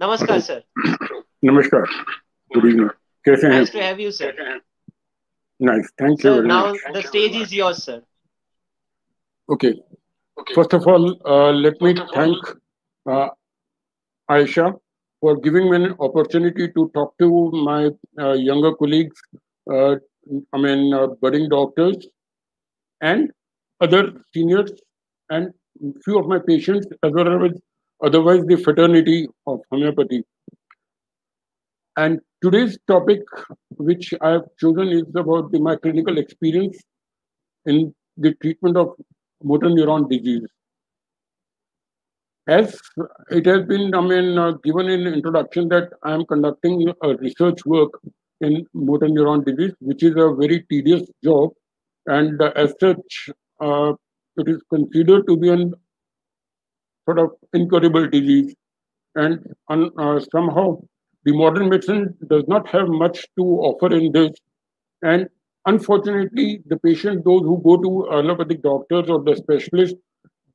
नमस्कार सर नमस्कार good evening कैसे हैं nice to have you sir nice thank you sir very now much the stage is yours sir okay first of all uh, let me thank uh, aisha for giving me an opportunity to talk to my uh, younger colleagues uh, i mean uh, budding doctors and other seniors and few of my patients as well as otherwise the fraternity of homeopathy and today's topic which i have chosen is about the, my clinical experience in the treatment of motor neuron disease. As it has been, I mean, uh, given in introduction that I am conducting a research work in motor neuron disease, which is a very tedious job, and uh, as such, uh, it is considered to be an sort of incurable disease, and uh, somehow the modern medicine does not have much to offer in this, and unfortunately, the patients, those who go to allopathic doctors or the specialists,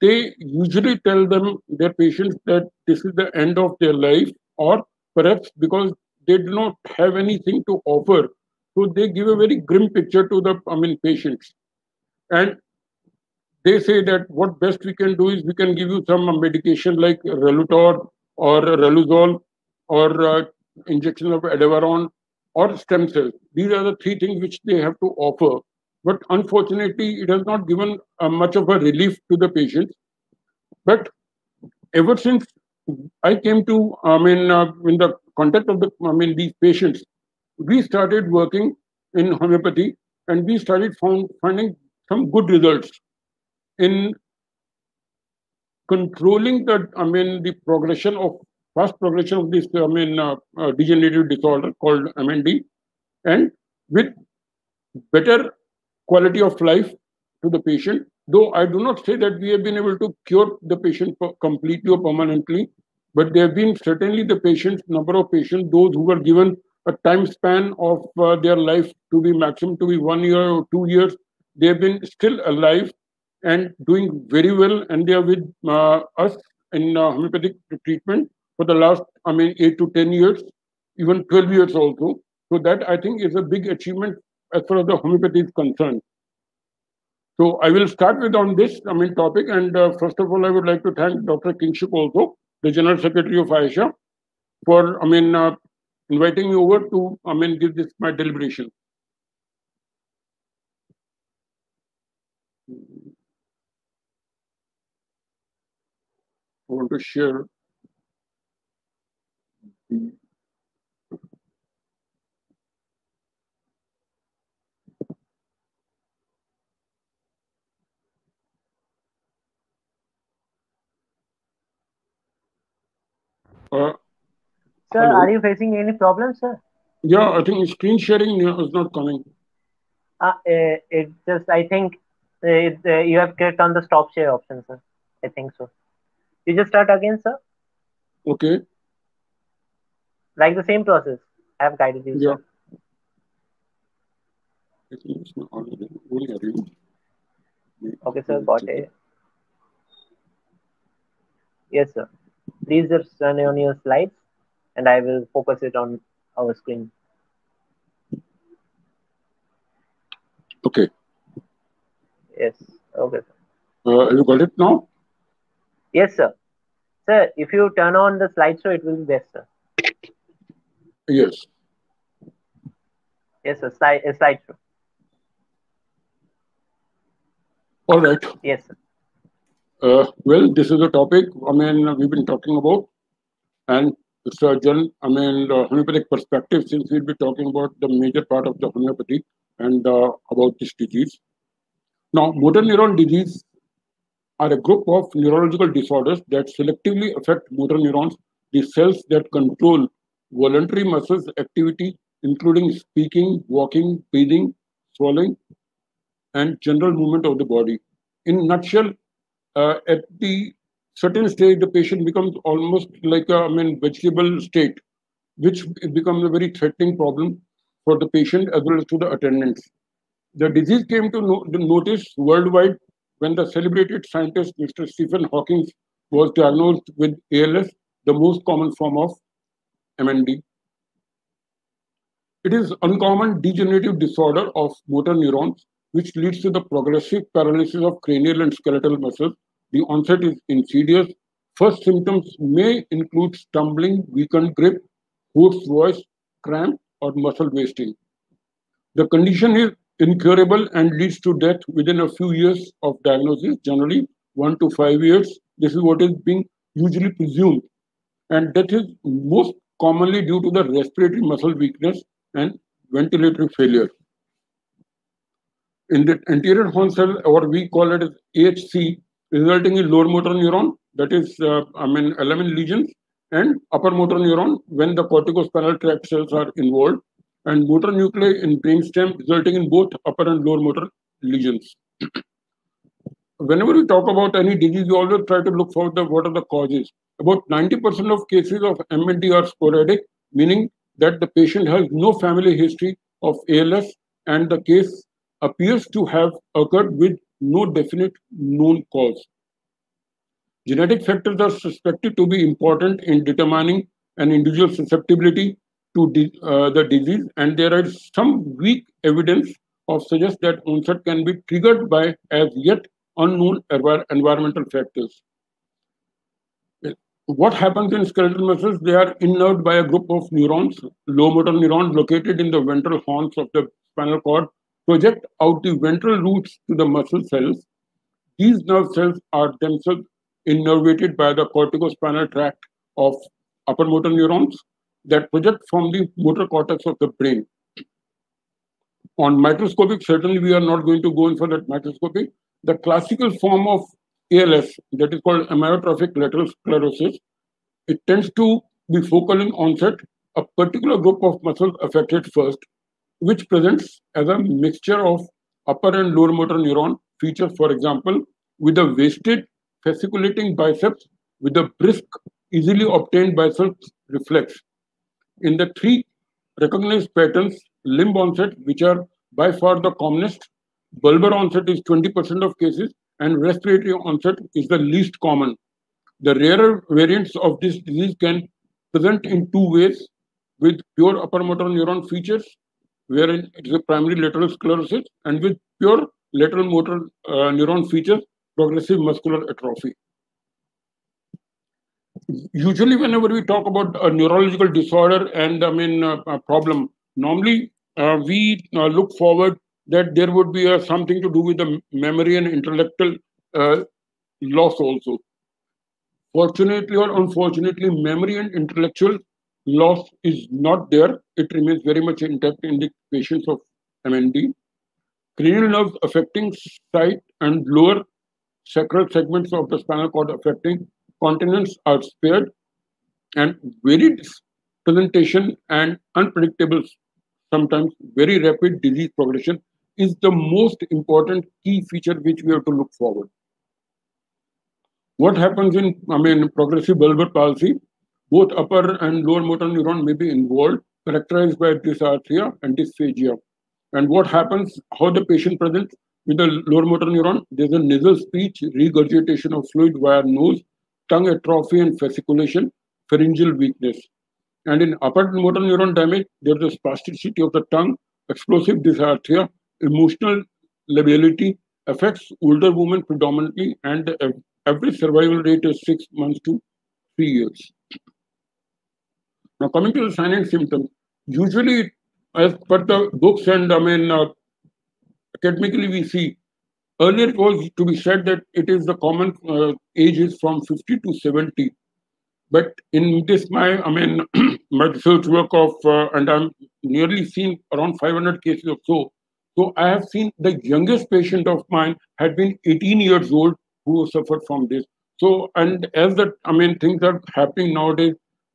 they usually tell them their patients that this is the end of their life, or perhaps because they do not have anything to offer, so they give a very grim picture to the I mean patients, and they say that what best we can do is we can give you some medication like Relutor or Riluzole or uh, injection of Edaravone or stem cells. These are the three things which they have to offer. But unfortunately, it has not given uh, much of a relief to the patients. But ever since I came to, I mean, uh, in the contact of the, I mean, these patients, we started working in homeopathy and we started found, finding some good results in controlling the, I mean, the progression of fast progression of this, I mean, uh, uh, degenerative disorder called MND, and with better quality of life to the patient. Though I do not say that we have been able to cure the patient completely or permanently, but there have been certainly the patients, number of patients, those who were given a time span of uh, their life to be maximum to be one year or two years, they have been still alive and doing very well, and they are with uh, us in uh, homeopathic treatment for the last, I mean, eight to 10 years, even 12 years also. So that I think is a big achievement as far as the homeopathy is concerned. So I will start with on this, I mean, topic. And uh, first of all, I would like to thank Dr. Kingship also, the General Secretary of Aisha, for, I mean, uh, inviting me over to, I mean, give this my deliberation. I want to share the uh, Sir, Hello. are you facing any problem, sir? yeah, I think screen sharing is not coming. Uh, eh, it just, I think uh, it, uh, you have clicked on the stop share option, sir. I think so. You just start again, sir. Okay. Like the same process. I have guided you. Yeah. Sir. I think it's not already. Only are you? Okay, sir. Got it. Yes, sir. Please just turn on your slides and I will focus it on our screen. Okay. Yes. Okay, sir. Uh, you got it now? Yes, sir. Sir, if you turn on the slideshow, it will be best, sir. Yes. Yes, sir. Slide, uh, slideshow. All right. Yes, sir. Uh, well, this is a topic, I mean, we've been talking about, and it's a general, I mean, uh, homeopathic perspective, since we'll be talking about the major part of the homeopathy and uh, about this disease. Now, motor neuron disease are a group of neurological disorders that selectively affect motor neurons, the cells that control voluntary muscles activity, including speaking, walking, breathing, swallowing, and general movement of the body. In nutshell, uh, at the certain stage, the patient becomes almost like a I mean, vegetable state, which becomes a very threatening problem for the patient as well as to the attendants. The disease came to no- notice worldwide when the celebrated scientist Mr. Stephen Hawking was diagnosed with ALS, the most common form of MND. It is uncommon degenerative disorder of motor neurons, which leads to the progressive paralysis of cranial and skeletal muscles. The onset is insidious. First symptoms may include stumbling, weakened grip, hoarse voice, cramp, or muscle wasting. The condition is incurable and leads to death within a few years of diagnosis, generally one to five years. This is what is being usually presumed. And death is most commonly due to the respiratory muscle weakness and ventilatory failure. In the anterior horn cell, or we call it AHC, resulting in lower motor neuron, that is, uh, I mean, 11 lesions, and upper motor neuron when the corticospinal tract cells are involved, and motor nuclei in brainstem, resulting in both upper and lower motor lesions. Whenever we talk about any disease, we always try to look for the what are the causes. About 90% of cases of MND are sporadic, meaning that the patient has no family history of ALS and the case appears to have occurred with no definite known cause. Genetic factors are suspected to be important in determining an individual's susceptibility to uh, the disease, and there is some weak evidence of suggest that onset can be triggered by as yet unknown environmental factors. What happens in skeletal muscles? They are innerved by a group of neurons, low motor neurons located in the ventral horns of the spinal cord, project out the ventral roots to the muscle cells. These nerve cells are themselves innervated by the corticospinal tract of upper motor neurons that project from the motor cortex of the brain. On microscopic, certainly we are not going to go in for that microscopic. The classical form of ALS, that is called amyotrophic lateral sclerosis, it tends to be focal in onset. A particular group of muscles affected first, which presents as a mixture of upper and lower motor neuron features, for example, with a wasted fasciculating biceps with a brisk, easily obtained biceps reflex. In the three recognized patterns, limb onset, which are by far the commonest, bulbar onset is 20% of cases, and respiratory onset is the least common. The rarer variants of this disease can present in two ways with pure upper motor neuron features, wherein it is a primary lateral sclerosis, and with pure lateral motor uh, neuron features, progressive muscular atrophy. Usually, whenever we talk about a neurological disorder and I mean uh, a problem, normally uh, we uh, look forward that there would be a, something to do with the memory and intellectual uh, loss also. Fortunately or unfortunately, memory and intellectual loss is not there. It remains very much intact in the patients of MND. Cranial nerves affecting sight and lower sacral segments of the spinal cord affecting continence are spared and varied presentation and unpredictable, sometimes very rapid disease progression is the most important key feature which we have to look forward. What happens in, I mean, progressive bulbar palsy? Both upper and lower motor neuron may be involved, characterized by dysarthria and dysphagia. And what happens, how the patient presents with the lower motor neuron? There's a nasal speech, regurgitation of fluid via nose, tongue atrophy and fasciculation, pharyngeal weakness. And in upper motor neuron damage, there's a spasticity of the tongue, explosive dysarthria, emotional lability affects older women predominantly, and average survival rate is six months to three years. Now, coming to the sign and symptoms, usually, as per the books and I mean, uh, academically, we see earlier it was to be said that it is the common uh, age is from 50 to 70. But in this, my I mean, my research work of, uh, and I'm nearly seen around 500 cases or so, so I have seen the youngest patient of mine had been 18 years old who suffered from this. So, and as that, I mean, things are happening nowadays,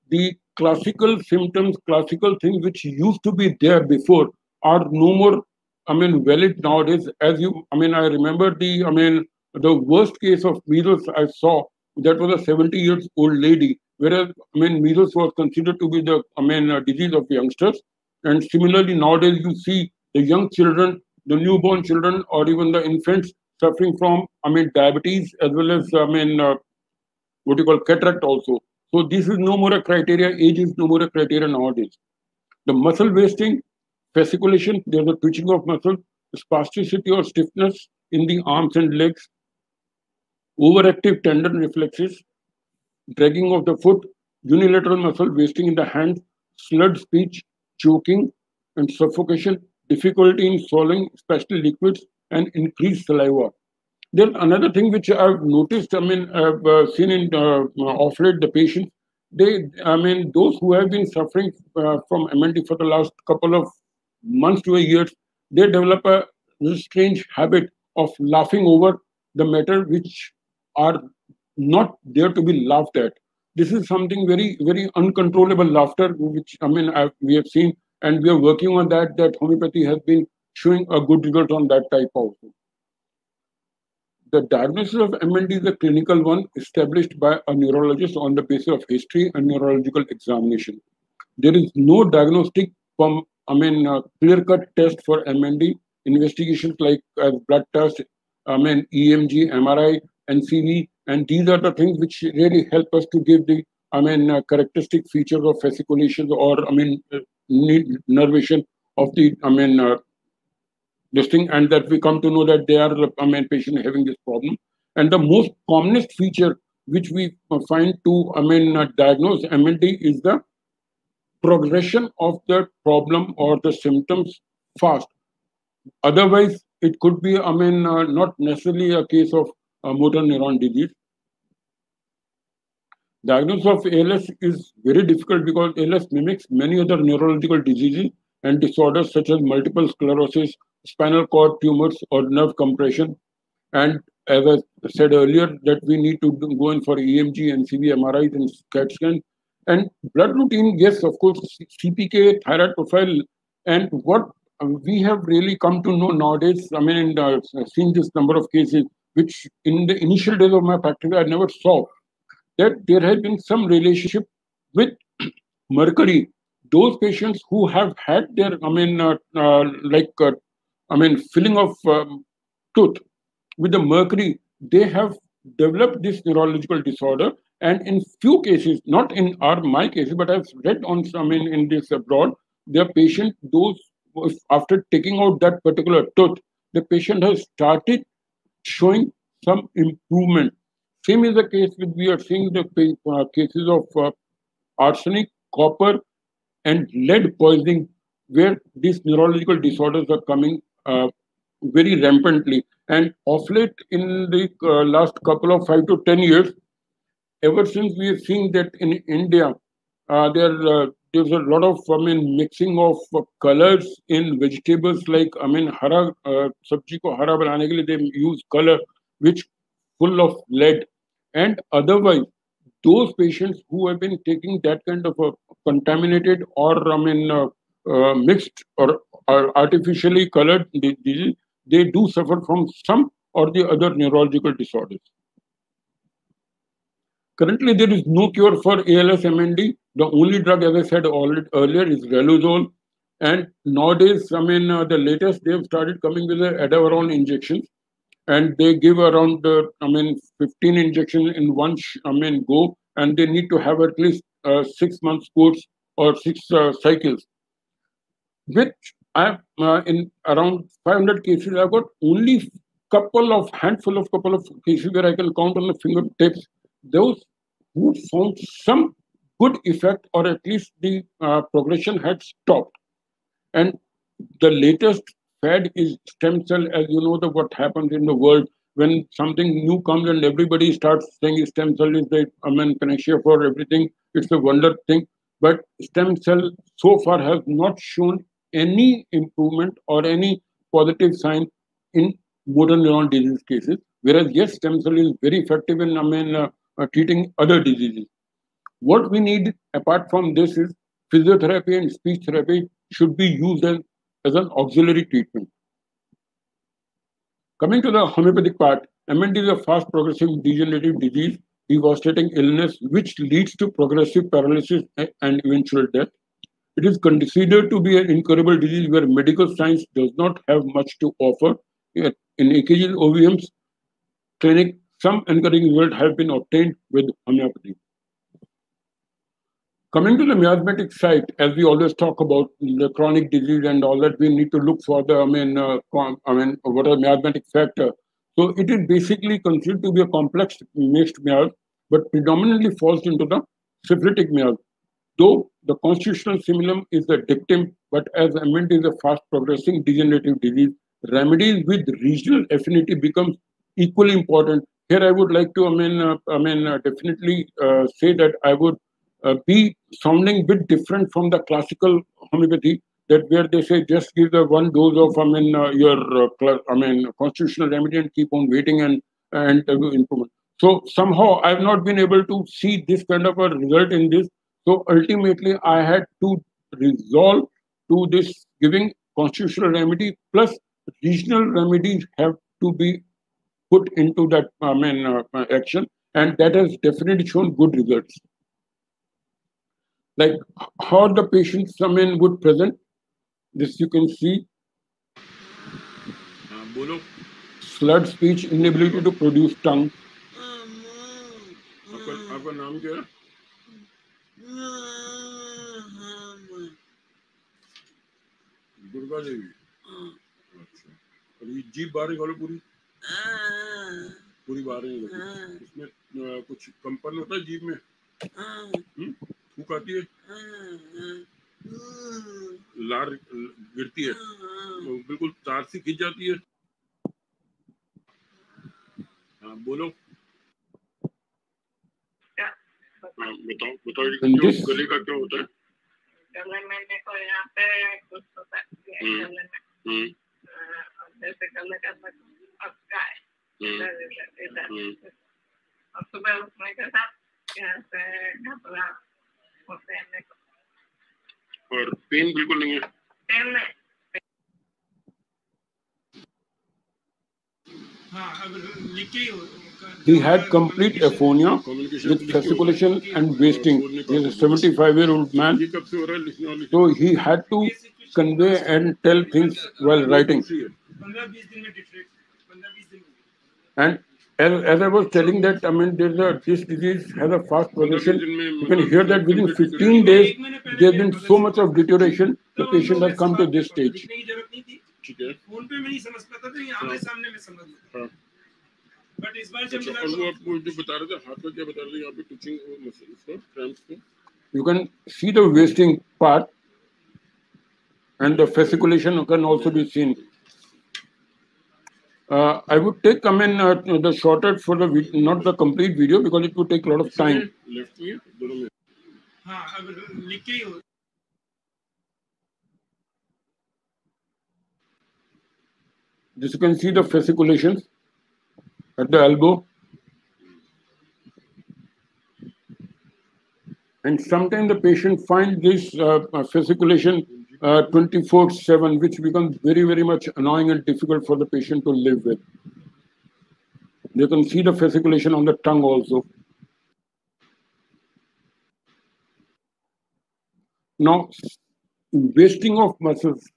the classical symptoms, classical things which used to be there before are no more, I mean, valid nowadays. As you, I mean, I remember the, I mean, the worst case of measles I saw, that was a 70 years old lady, whereas, I mean, measles was considered to be the, I mean, disease of youngsters. And similarly, nowadays you see the young children, the newborn children, or even the infants suffering from, I mean, diabetes as well as, I mean, uh, what you call cataract also. So this is no more a criteria. Age is no more a criteria nowadays. The muscle wasting, fasciculation, there's a twitching of muscle, spasticity or stiffness in the arms and legs, overactive tendon reflexes, dragging of the foot, unilateral muscle wasting in the hand, slurred speech, choking, and suffocation, difficulty in swallowing, especially liquids, and increased saliva. Then another thing which I've noticed, I mean, I've uh, seen in uh, off the patients, they, I mean, those who have been suffering uh, from MND for the last couple of months to a year, they develop a strange habit of laughing over the matter which are not there to be laughed at. This is something very, very uncontrollable laughter, which I mean, I've, we have seen, and we are working on that. That homeopathy has been showing a good result on that type also. The diagnosis of MND is a clinical one established by a neurologist on the basis of history and neurological examination. There is no diagnostic from, I mean, clear-cut test for MND. Investigations like uh, blood test, I mean, EMG, MRI, NCV, and these are the things which really help us to give the, I mean, uh, characteristic features of fasciculation or, I mean, uh, nervation of the, I mean, uh, this thing, and that we come to know that they are, I mean, patient having this problem. And the most commonest feature which we find to, I mean, uh, diagnose MND is the progression of the problem or the symptoms fast. Otherwise, it could be, I mean, uh, not necessarily a case of uh, motor neuron disease. Diagnosis of ALS is very difficult because ALS mimics many other neurological diseases and disorders such as multiple sclerosis, spinal cord tumors, or nerve compression. And as I said earlier, that we need to go in for EMG, NCV, MRIs, and CAT scan. And blood routine, yes, of course, CPK, thyroid profile, and what we have really come to know nowadays, I mean, uh, seen this number of cases, which in the initial days of my practice, I never saw that there has been some relationship with mercury. Those patients who have had their, I mean, uh, uh, like, uh, I mean, filling of um, tooth with the mercury, they have developed this neurological disorder. And in few cases, not in our my cases, but I've read on some in, in this abroad, the patient, those after taking out that particular tooth, the patient has started showing some improvement. Same is the case with we are seeing the uh, cases of uh, arsenic, copper, and lead poisoning, where these neurological disorders are coming uh, very rampantly. And of late, in the uh, last couple of five to ten years, ever since we are seeing that in India, uh, there uh, there's a lot of I mean mixing of colors in vegetables like I mean hara sabji ko hara banane ke liye they use color which full of lead and otherwise those patients who have been taking that kind of a contaminated or I mean uh, uh, mixed or, or, artificially colored disease, they do suffer from some or the other neurological disorders. Currently, there is no cure for ALS MND. The only drug, as I said earlier, is Riluzole. And nowadays, I mean, uh, the latest, they've started coming with the Edaravone injections and they give around uh, i mean 15 injections in one i mean go and they need to have at least uh, six months course or six uh, cycles which i uh, in around 500 cases i've got only couple of handful of couple of cases where i can count on the fingertips those who found some good effect or at least the uh, progression had stopped and the latest fad is stem cell, as you know, the what happens in the world when something new comes and everybody starts saying stem cell is the I mean panacea for everything. It's a wonder thing. But stem cell so far has not shown any improvement or any positive sign in motor neuron disease cases. Whereas yes, stem cell is very effective in I mean uh, Uh, treating other diseases. What we need apart from this is physiotherapy and speech therapy should be used as as an auxiliary treatment. Coming to the homeopathic part, MND is a fast progressive degenerative disease, devastating illness which leads to progressive paralysis and eventual death. It is considered to be an incurable disease where medical science does not have much to offer. In AKG OVIHAMS clinic, some encouraging results have been obtained with homeopathy. Coming to the miasmatic site, as we always talk about the chronic disease and all that, we need to look for the, I mean, uh, I mean, what are miasmatic factor. So it is basically considered to be a complex mixed miasm, but predominantly falls into the syphilitic miasm. Though the constitutional simillimum is the dictum, but as MND is a fast progressing degenerative disease, remedies with regional affinity becomes equally important. Here I would like to, I mean, uh, I mean, uh, definitely uh, say that I would uh, be sounding bit different from the classical homeopathy that where they say just give the one dose of I mean uh, your uh, I mean constitutional remedy and keep on waiting and and improvement. So somehow I've not been able to see this kind of a result in this. So ultimately I had to resolve to this giving constitutional remedy plus regional remedies have to be put into that I mean uh, action and that has definitely shown good results like how the patients come in would present. This you can see. बोलो slurred speech, inability to produce tongue. आपका आपका नाम क्या है दुर्गा देवी अच्छा और ये jeep बाहर निकालो पूरी पूरी बाहर निकालो इसमें अ, कुछ कंपन होता है जीप में। हम्म? आती है। लार गिरती है। तो बिल्कुल तार से खिंच जाती है। हाँ बोलो। हाँ, बताओ। बताओ क्यों गले का क्या होता है? गले में देखो यहाँ पे कुछ होता है। इधर इधर हम्म। और सुबह उठने के साथ यहाँ से घबरा होते हैं मेरे को और पेन बिल्कुल नहीं है पेन में हाँ अब लिख के ही हो He had complete aphonia communication with fasciculation and wasting. He is a 75 year old man, ये कब से हो रहा है लिखना और लिखना so he had to convey and tell things while writing. दूसरी है। पंद्रह बीस दिन में डिट्रेक्ट पंद्रह बीस दिन And as, as I was telling that, I mean, there's a, this disease has a fast progression. You can hear that within 15 days, there's been so much of deterioration, the patient has come to this stage. लिखने की जरूरत नहीं थी ठीक है phone पे में नहीं समझ पाता था ये आमने सामने में समझ लेता हाँ बट इस बार जब अच्छा मिला और वो तो आपको जो बता रहे थे हाथ का क्या बता रहे थे यहाँ पे टचिंग मसल्स को क्रैम्प्स को You can see the wasting part, and the fasciculation can also be seen. uh, I would take, I mean, uh, the shorter for the not the complete video because it would take a lot of time. This you can see the fasciculations at the elbow. And sometimes the patient finds this uh, uh fasciculation 24 7, which becomes very, very much annoying and difficult for the patient to live with. You can see the fasciculation on the tongue also. Now, wasting of muscles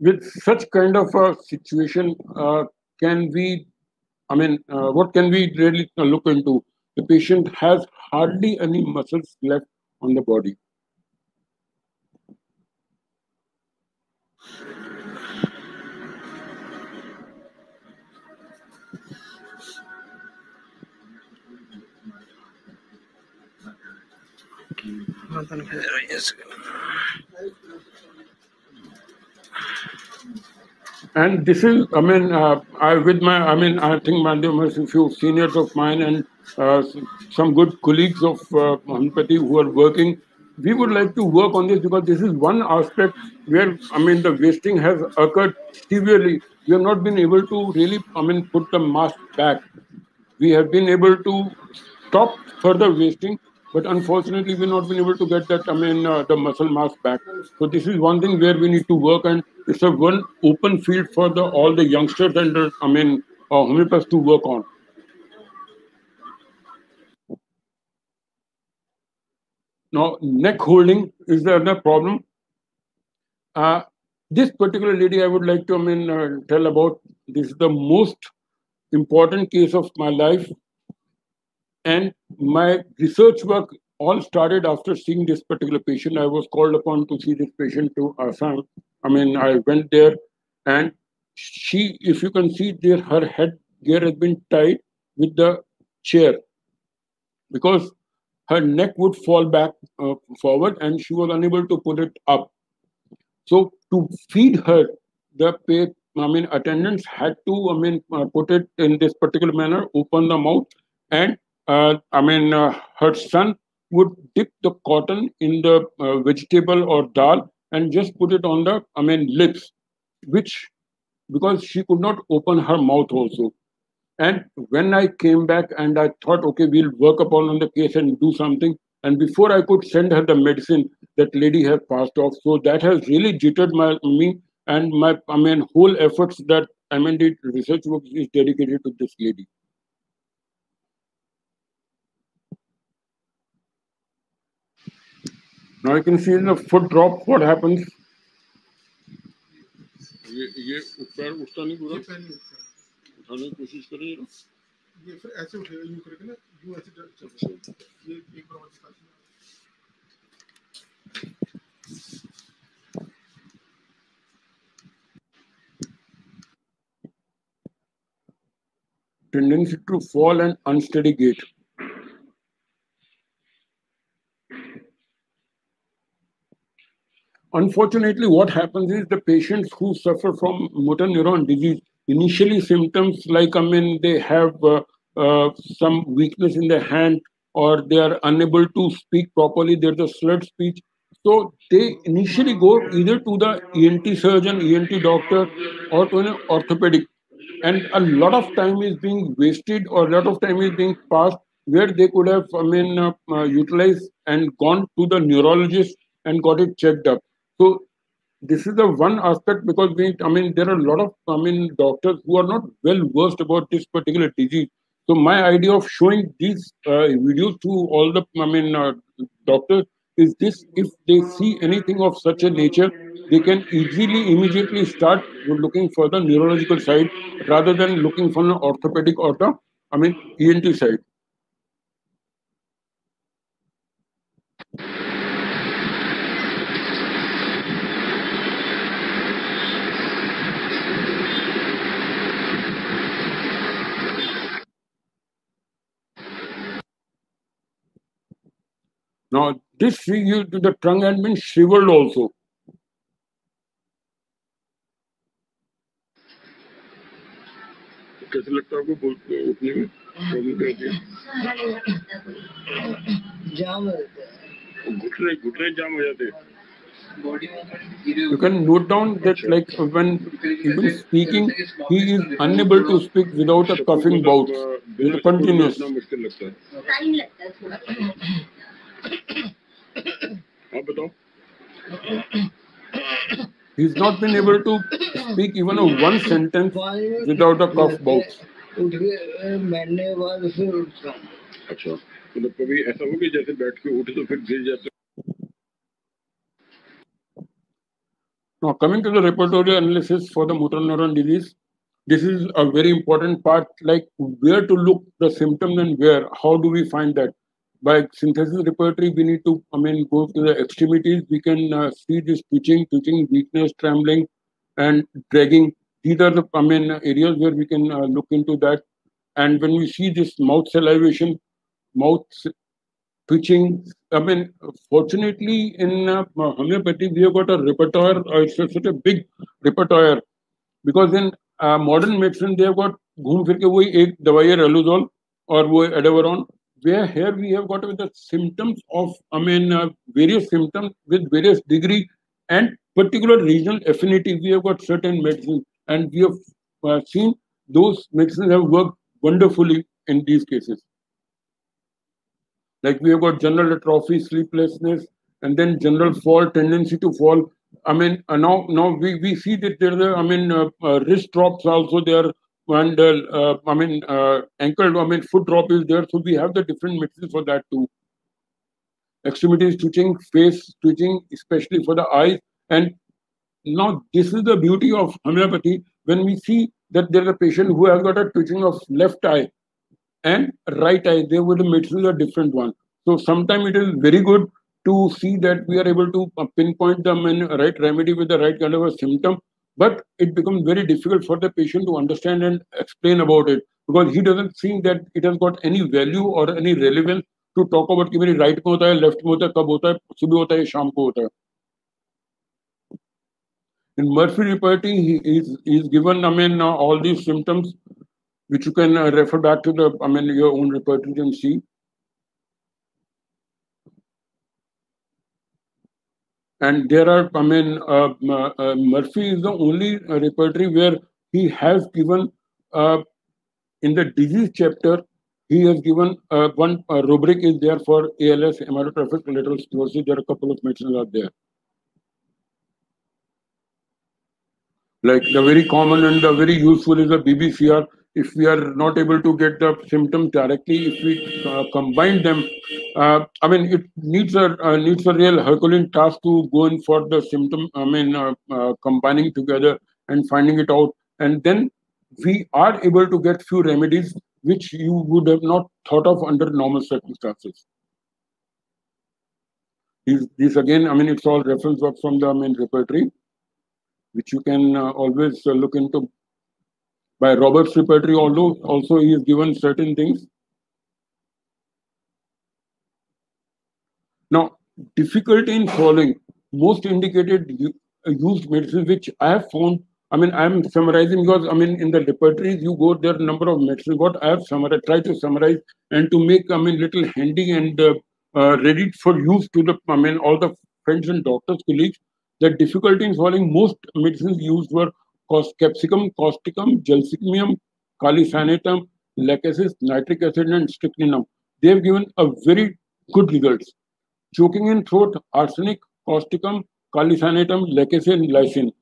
with such kind of a situation, uh, can we, I mean, uh, what can we really uh, look into? The patient has hardly any muscles left on the body. And this is, I mean, uh, I with my, I mean, I think there must a few seniors of mine and uh, some good colleagues of uh, who are working. We would like to work on this because this is one aspect where, I mean, the wasting has occurred severely. We have not been able to really, I mean, put the mask back. We have been able to stop further wasting, but unfortunately, we've not been able to get that, I mean, uh, the muscle mass back. So this is one thing where we need to work, and it's a one open field for the all the youngsters and the, I mean, uh, homeopaths to work on. Now, neck holding is the other problem. Uh, this particular lady, I would like to, I mean, uh, tell about. This is the most important case of my life, and my research work all started after seeing this particular patient. I was called upon to see this patient to Assam. I mean, I went there and she, if you can see there, her head gear has been tied with the chair because her neck would fall back uh, forward and she was unable to put it up. So to feed her, the pay, I mean, attendants had to, I mean, uh, put it in this particular manner, open the mouth, and uh, I mean, uh, her son would dip the cotton in the uh, vegetable or dal and just put it on the, I mean, lips, which because she could not open her mouth also. And when I came back and I thought, okay, we'll work upon on the case and do something. And before I could send her the medicine, that lady has passed off. So that has really jittered my me and my I mean whole efforts that I mean the research work is dedicated to this lady. Now you can see in the foot drop what happens. ये ये पैर उठता नहीं पूरा ये पैर नहीं उठता उठाने की कोशिश करिए ना ये फिर ऐसे उठेगा यूँ करके ना यूँ ऐसे चल- है। ये एक बार दिखाती हूँ tendency to fall and unsteady gait. Unfortunately, what happens is the patients who suffer from motor neuron disease, initially symptoms like, I mean, they have uh, uh, some weakness in the hand or they are unable to speak properly, there's a slurred speech. So they initially go either to the ENT surgeon, ENT doctor, or to an orthopedic and a lot of time is being wasted or a lot of time is being passed where they could have i mean uh, uh, utilized and gone to the neurologist and got it checked up so this is the one aspect because we i mean there are a lot of i mean doctors who are not well versed about this particular disease. So my idea of showing these uh, videos to all the i mean uh, doctors is this if they see anything of such a nature they can easily immediately start looking for the neurological side rather than looking for an orthopedic or the i mean ent side now this you the trunk had been shriveled also कैसे लगता है आपको बोल- उठने में problem क्या होती है जाम रहता है घुटने घुटने जाम हो जाते हैं बॉडी में धीरे you can note down that like when even speaking he is unable to speak without a coughing bout बिना continuous he's not been able to speak even a one sentence without a cough bout उठ के अ, बैठने के बाद फिर उठता हूँ अच्छा मतलब कभी ऐसा हो कि जैसे बैठ के उठे तो फिर गिर जाते Now, coming to the repertory analysis for the motor neuron disease, this is a very important part, like where to look the symptoms and where, how do we find that? By synthesis repertory, we need to, I mean, go to the extremities. We can uh, see this twitching, twitching, weakness, trembling, and dragging. These are the, I mean, areas where we can uh, look into that. And when we see this mouth salivation, mouth twitching. I mean, fortunately, in uh, homeopathy, we have got a repertoire. Uh, it's a- such a big repertoire because in uh, modern medicine, they have got घूम फिर के वही एक दवाई है रेलोजोल और वो एडेवरॉन where here we have got with the symptoms of I mean uh, various symptoms with various degree and particular regional affinity. We have got certain medicines and we have uh, seen those medicines have worked wonderfully in these cases. Like we have got general atrophy, sleeplessness, and then general fall, tendency to fall. I mean, uh, now now we, we see that there are, I mean, uh, uh, wrist drops also there, and uh, uh, I mean, uh, ankle, I mean, foot drop is there. So we have the different medicines for that too. Extremities twitching, face twitching, especially for the eyes. And now this is the beauty of homeopathy. When we see that there is a patient who has got a twitching of left eye, and right eye, they would medicines are different one. So sometimes it is very good to see that we are able to pinpoint them and right remedy with the right kind of a symptom, but it becomes very difficult for the patient to understand and explain about it because he doesn't think that it has got any value or any relevance to talk about कि मेरी right में होता है left में होता है कब होता है सुबह होता है शाम को होता है in Murphy reporting, he is, he is given, I mean, uh, all these symptoms, which you can uh, refer back to the, I mean, your own repertory and see. And there are, I mean, uh, uh Murphy is the only uh, repertory where he has given, uh, in the disease chapter, he has given one rubric is there for ALS, amyotrophic lateral sclerosis. There are a couple of medicines out there. Like the very common and the very useful is the BBCR. If we are not able to get the symptoms directly, if we uh, combine them, uh, I mean, it needs a uh, needs a real Herculean task to go in for the symptom. I mean, uh, uh, combining together and finding it out, and then we are able to get few remedies which you would have not thought of under normal circumstances. These, again, I mean, it's all reference work from the mean repertory which you can uh, always look into by Robert's repertory, although also he is given certain things. Now, difficulty in following most indicated uh, used medicines, which I have found. I mean, I'm summarizing because I mean, in the repertories, you go there number of medicines. What I have summarized, try to summarize and to make I mean little handy and uh, uh, ready for use to the I mean all the friends and doctors colleagues the difficulty in swallowing most medicines used were capsicum, causticum, gelsemium, calisanatum, lachesis, nitric acid, and strychnine. They have given a very good results. Choking in throat, arsenic, causticum, calisanatum, lachesis, and lysine.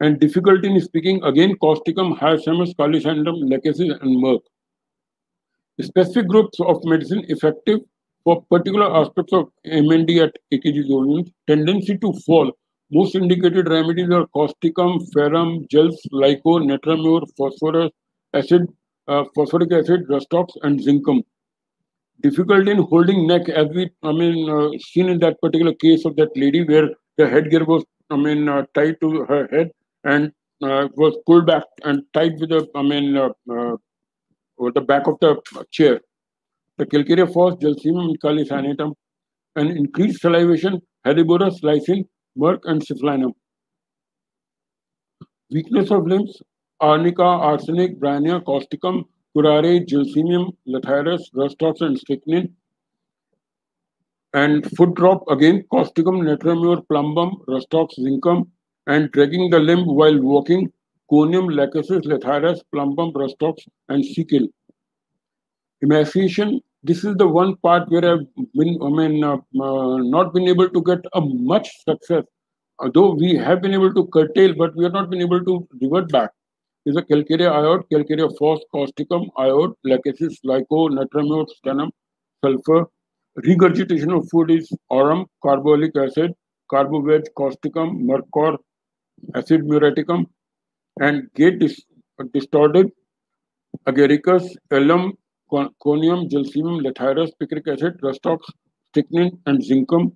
And difficulty in speaking, again, causticum, hyoscyamus, calisanatum, lachesis, and merc. Specific groups of medicine effective for particular aspects of MND at AKG tendency to fall most indicated remedies are causticum, ferrum, gels, lyco, netramur, phosphorus, acid, uh, phosphoric acid, rhus tox, and zincum. Difficulty in holding neck, as we, I mean, uh, seen in that particular case of that lady where the headgear was, I mean, uh, tied to her head and uh, was pulled back and tied with the, I mean, uh, uh, the back of the chair. The calcarea phos, gelsemium, calisanatum, and increased salivation, Heribotrus, lysine, Merc and syphilinum. Weakness of limbs, arnica, arsenic, bryonia, causticum, curare, gelsemium, lathyrus, rhus tox, and strychnine. And foot drop, again, causticum, netramur, plumbum, rhus tox, zincum, and dragging the limb while walking, conium, lachesis, lathyrus, plumbum, rhus tox, and secale. Emaciation, this is the one part where I've been, I mean, uh, uh, not been able to get a much success. Although we have been able to curtail, but we have not been able to revert back. Is a calcarea iode, calcarea phos, causticum, iode, lachesis, lyco, natramur, stannum, sulfur. Regurgitation of food is aurum, carbolic acid, carboveg, causticum, mercor, acid muriaticum, and gait dis distorted, agaricus, alum, conium, gelsemium, lathyrus, picric acid, rhus tox, strychnine, and zincum,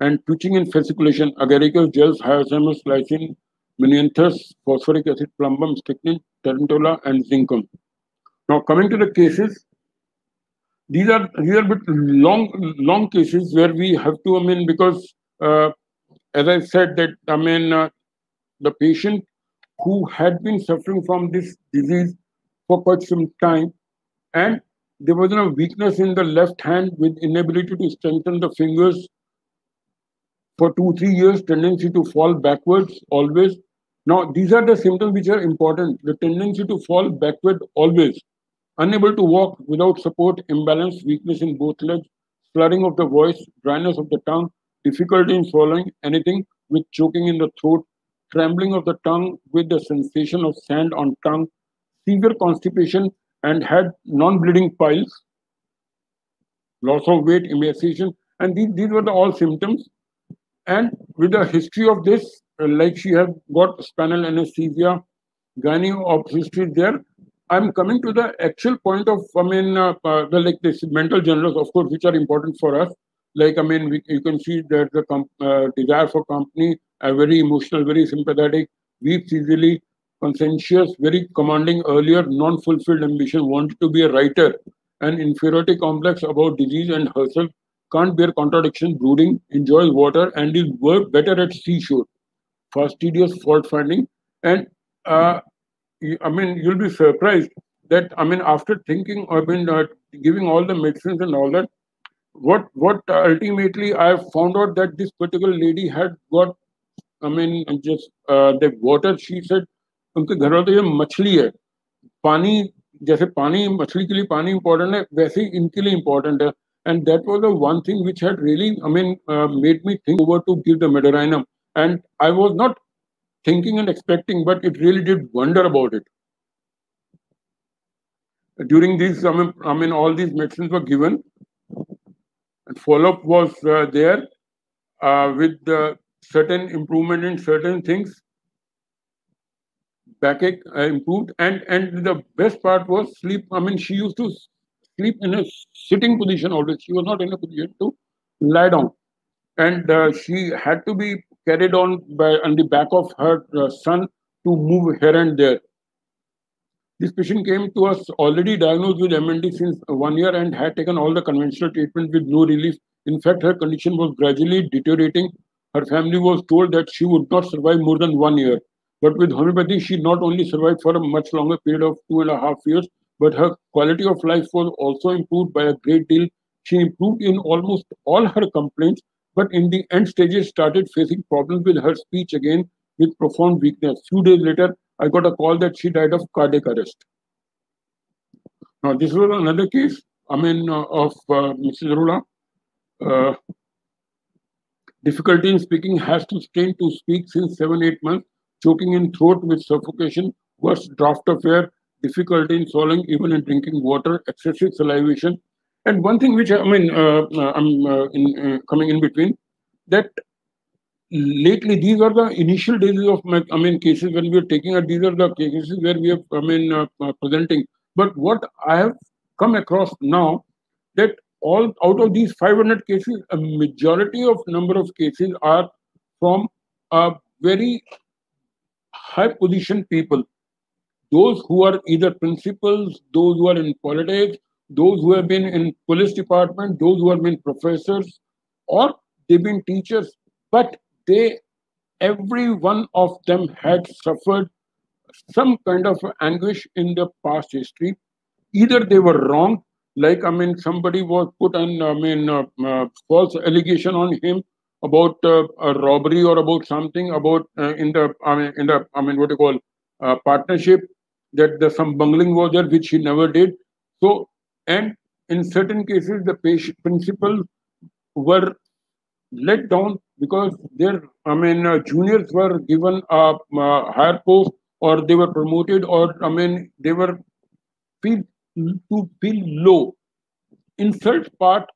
and twitching in fasciculation, agaricus, gels, hyoscyamus, lysine, menyanthes, phosphoric acid, plumbum, strychnine, tarantula, and zincum. Now, coming to the cases, these are these are bit long long cases where we have to, I mean, because uh, as I said that, I mean, uh, the patient who had been suffering from this disease for quite some time and there was a weakness in the left hand with inability to strengthen the fingers for two, three years, tendency to fall backwards always. Now, these are the symptoms which are important. The tendency to fall backward always. Unable to walk without support, imbalance, weakness in both legs, slurring of the voice, dryness of the tongue, difficulty in swallowing anything with choking in the throat, trembling of the tongue with the sensation of sand on tongue, severe constipation and had non-bleeding piles, loss of weight, emaciation, and these, these were the all symptoms. And with the history of this, uh, like she had got spinal anesthesia, gynae obstetric there, I'm coming to the actual point of, I mean, uh, uh, the like this mental generals, of course, which are important for us. Like, I mean, we, you can see that the uh, desire for company, are very emotional, very sympathetic, weeps easily, conscientious, very commanding earlier, non-fulfilled ambition, wanted to be a writer, an inferiority complex about disease and herself, can't bear contradiction, brooding, enjoys water, and is work better at seashore. Fastidious fault finding. And uh, I mean, you'll be surprised that, I mean, after thinking, I mean, uh, giving all the medicines and all that, what what ultimately I found out that this particular lady had got, I mean, just uh, the water, she said, उनके घर में तो ये मछली है। पानी जैसे पानी मछली के लिए पानी इंपॉर्टेंट है वैसे ही इनके लिए इंपॉर्टेंट है। And that was the one thing which had really I mean made me think over to give the medorrhinum and I was not thinking and expecting but it really did wonder about it during this I mean all these medicine for given and given. And follow-up was uh, there uh, with backache uh, improved and and the best part was sleep i mean she used to sleep in a sitting position always. She was not in a position to lie down. And uh, she had to be carried on by on the back of her uh, son to move here and there. This patient came to us already diagnosed with MND since one year and had taken all the conventional treatment with no relief. In fact, her condition was gradually deteriorating. Her family was told that she would not survive more than one year. But with homeopathy, she not only survived for a much longer period of two and a half years, but her quality of life was also improved by a great deal. She improved in almost all her complaints, but in the end stages started facing problems with her speech again with profound weakness. Few days later, I got a call that she died of cardiac arrest. Now, this was another case, I mean, uh, of uh, Mrs. Rula. Uh, difficulty in speaking has to strain to speak since seven, eight months, choking in throat with suffocation, worse draft of air, difficulty in swallowing, even in drinking water, excessive salivation. And one thing which I mean, uh, uh I'm uh, in, uh, coming in between, that lately these are the initial days of my, I mean, cases when we are taking these are the cases where we are, I mean, uh, uh, presenting. But what I have come across now, that all out of these 500 cases, a majority of number of cases are from a very high position people those who are either principals, those who are in politics, those who have been in police department, those who have been professors, or they've been teachers, but they, every one of them had suffered some kind of anguish in the past history. Either they were wrong, like I mean, somebody was put an I mean uh, uh, false allegation on him about uh, a robbery or about something about uh, in the I mean in the I mean what you call uh, partnership that the, some bungling was there, which he never did. So, and in certain cases, the patient principal were let down because their, I mean, uh, juniors were given a, a, higher post or they were promoted or, I mean, they were feel to feel low, insult part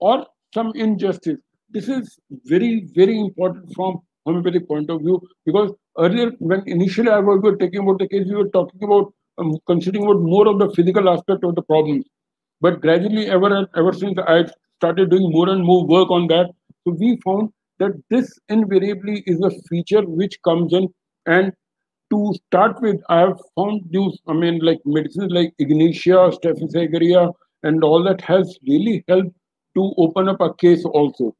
or some injustice. This is very, very important from homeopathic point of view because earlier when initially I was talking about the case, we were talking about um, considering about more of the physical aspect of the problems. But gradually, ever ever since I started doing more and more work on that, so we found that this invariably is a feature which comes in. And to start with, I have found these, I mean, like medicines like Ignatia, Staphylos aureus, and all that has really helped to open up a case also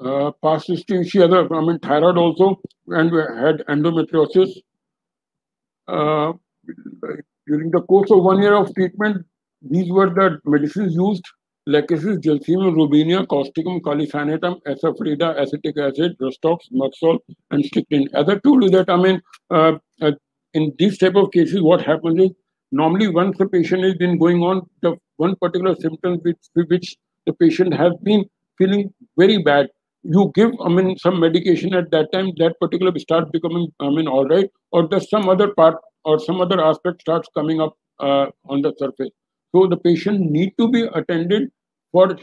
uh, past history, she had, a, I mean, thyroid also, and had endometriosis. Uh, during the course of one year of treatment, these were the medicines used Lachesis, Gelsemium, Rubinia, Causticum, Kali cyanatum, Asafoetida, acetic acid, Rhus tox, Maxol, and Strychnine. As I told that, I mean, uh, uh, in these type of cases, what happens is, normally once the patient has been going on, the one particular symptom which, which the patient has been feeling very bad, you give, I mean, some medication at that time, that particular start becoming, I mean, all right, or there's some other part or some other aspect starts coming up uh, on the surface. So the patient need to be attended for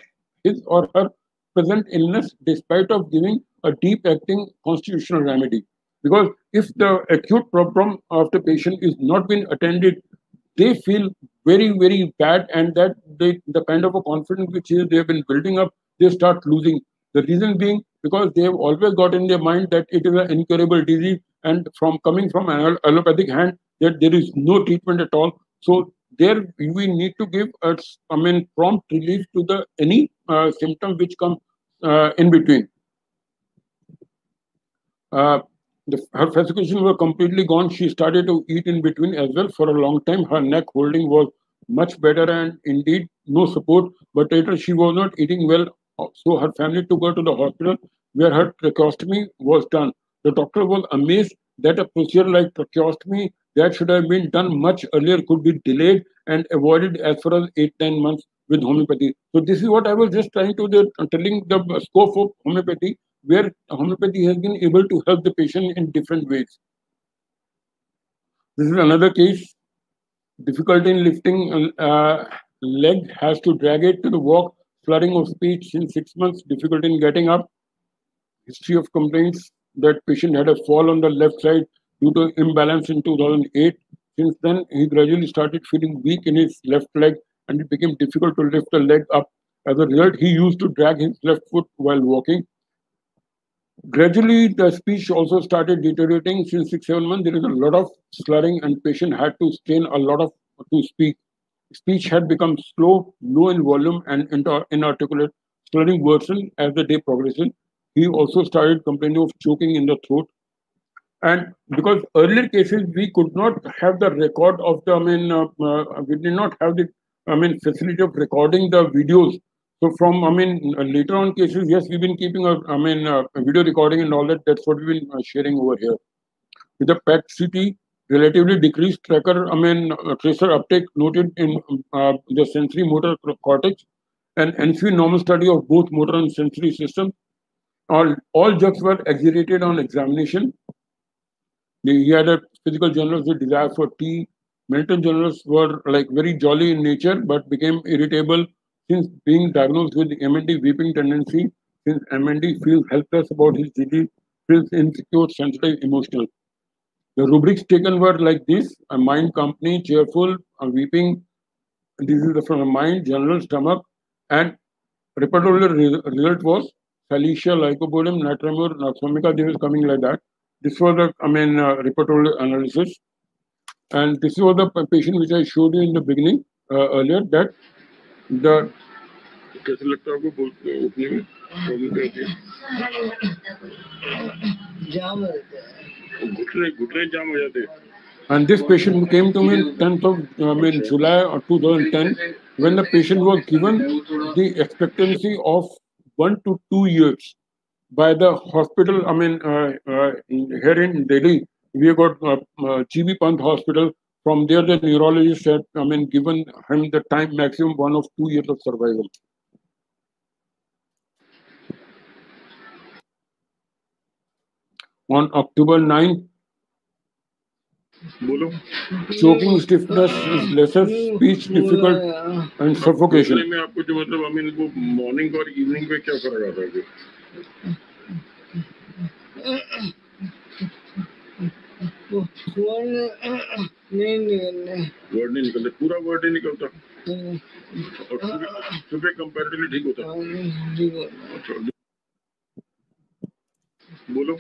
his or her present illness, despite of giving a deep acting constitutional remedy. Because if the acute problem of the patient is not being attended, they feel very, very bad, and that they, the kind of a confidence which is they have been building up, they start losing. The reason being because they have always got in their mind that it is an incurable disease, and from coming from an allopathic hand, that there is no treatment at all. So there we need to give us, I mean, prompt relief to the any uh, symptom which come uh, in between. Uh, the, her fasciculations were completely gone. She started to eat in between as well for a long time. Her neck holding was much better and indeed no support. But later she was not eating well. So her family took her to the hospital where her tracheostomy was done. The doctor was amazed that a procedure like tracheostomy that should have been done much earlier could be delayed and avoided as far as eight, nine months with homeopathy. So this is what I was just trying to the, telling the scope of homeopathy, where homeopathy has been able to help the patient in different ways. This is another case. Difficulty in lifting uh, leg has to drag it to the walk, slurring of speech in six months, difficulty in getting up. History of complaints that patient had a fall on the left side due to imbalance in 2008. Since then, he gradually started feeling weak in his left leg and it became difficult to lift the leg up. As a result, he used to drag his left foot while walking. Gradually, the speech also started deteriorating. Since six, seven months, there is a lot of slurring and patient had to strain a lot of to speak. Speech had become slow, low in volume and inarticulate. Slurring worsened as the day progressed. He also started complaining of choking in the throat. And because earlier cases we could not have the record of the, I mean, uh, uh, we did not have the, I mean, facility of recording the videos. So from, I mean, uh, later on cases, yes, we've been keeping a, I mean, uh, a video recording and all that. That's what we've been uh, sharing over here. With the PET CT, relatively decreased tracker, I mean, tracer uptake noted in uh, the sensory motor cortex, and NC normal study of both motor and sensory system. All all jugs were exaggerated on examination. He had a physical generals with desire for tea. Mental generals were like very jolly in nature, but became irritable since being diagnosed with MND weeping tendency. Since MND feels helpless about his disease, feels insecure, sensitive, emotional. The rubrics taken were like this a mind company, cheerful, a weeping. This is from a mind, general stomach, and repertorial result was Silicea, Lycopodium, Nat mur, Naxomica. This is coming like that. This was the, I mean, uh, repertorial analysis. And this was the patient which I showed you in the beginning uh, earlier that the कैसे लगता है आपको घुटने घुटने जाम हो जाते हैं and this patient came to me 10th of I mean July of 2010 when the patient was given the expectancy of one to two years by the hospital. I mean uh, uh, here in Delhi we have got uh, uh, GB Pant Hospital. From there, the neurologist had I mean given him the time maximum one of two years of survival. On October 9th, choking stiffness is lesser, speech difficult, and suffocation. में आपको जो मतलब I mean वो morning और evening पे क्या फ़र्क आता है फिर? नहीं निकलने वर्ड नहीं निकलते पूरा वर्ड नहीं निकलता। और सुबह कंपैरेटिवली ठीक होता। है ठीक बोलो।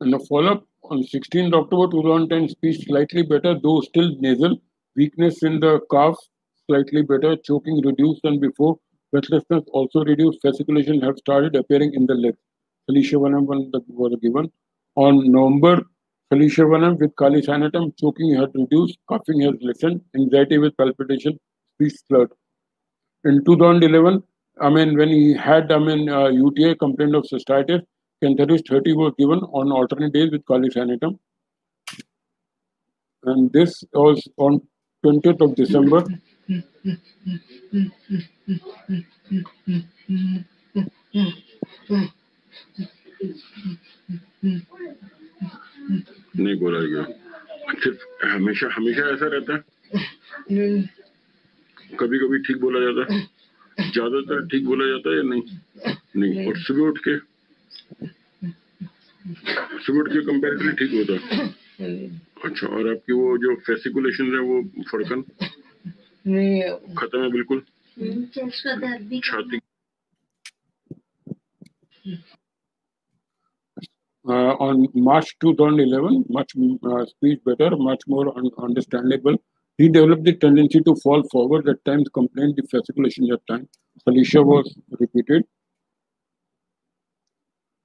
And the follow-up on 16th October 2010, speech slightly better, though still nasal. Weakness in the calf, slightly better. Choking reduced than before. Breathlessness also reduced. Fasciculation have started appearing in the legs. Felicia Vanam was given. On November, Felicia Vanam with Kali cyanatum, choking had reduced. Coughing has lessened. Anxiety with palpitation, speech slurred. In 2011, I mean, when he had, I mean, uh, UTI complaint of cystitis, Cantharis 30 was given on alternate days with Calisanitum. And this was on 20th of December. नहीं बोला गया हमेशा हमेशा ऐसा रहता है कभी कभी ठीक बोला जाता है ज़्यादातर ठीक बोला जाता है या नहीं नहीं और सुबह उठ के सुमिट के कंपेरेटिवली ठीक होता अच्छा और आपकी वो जो फेसिकुलेशन है वो फड़कन खत्म है बिल्कुल छाती uh, on March 2011, much uh, speech better, much more un- understandable. He developed the tendency to fall forward. At times, complained the fasciculation at times. Felicia was repeated.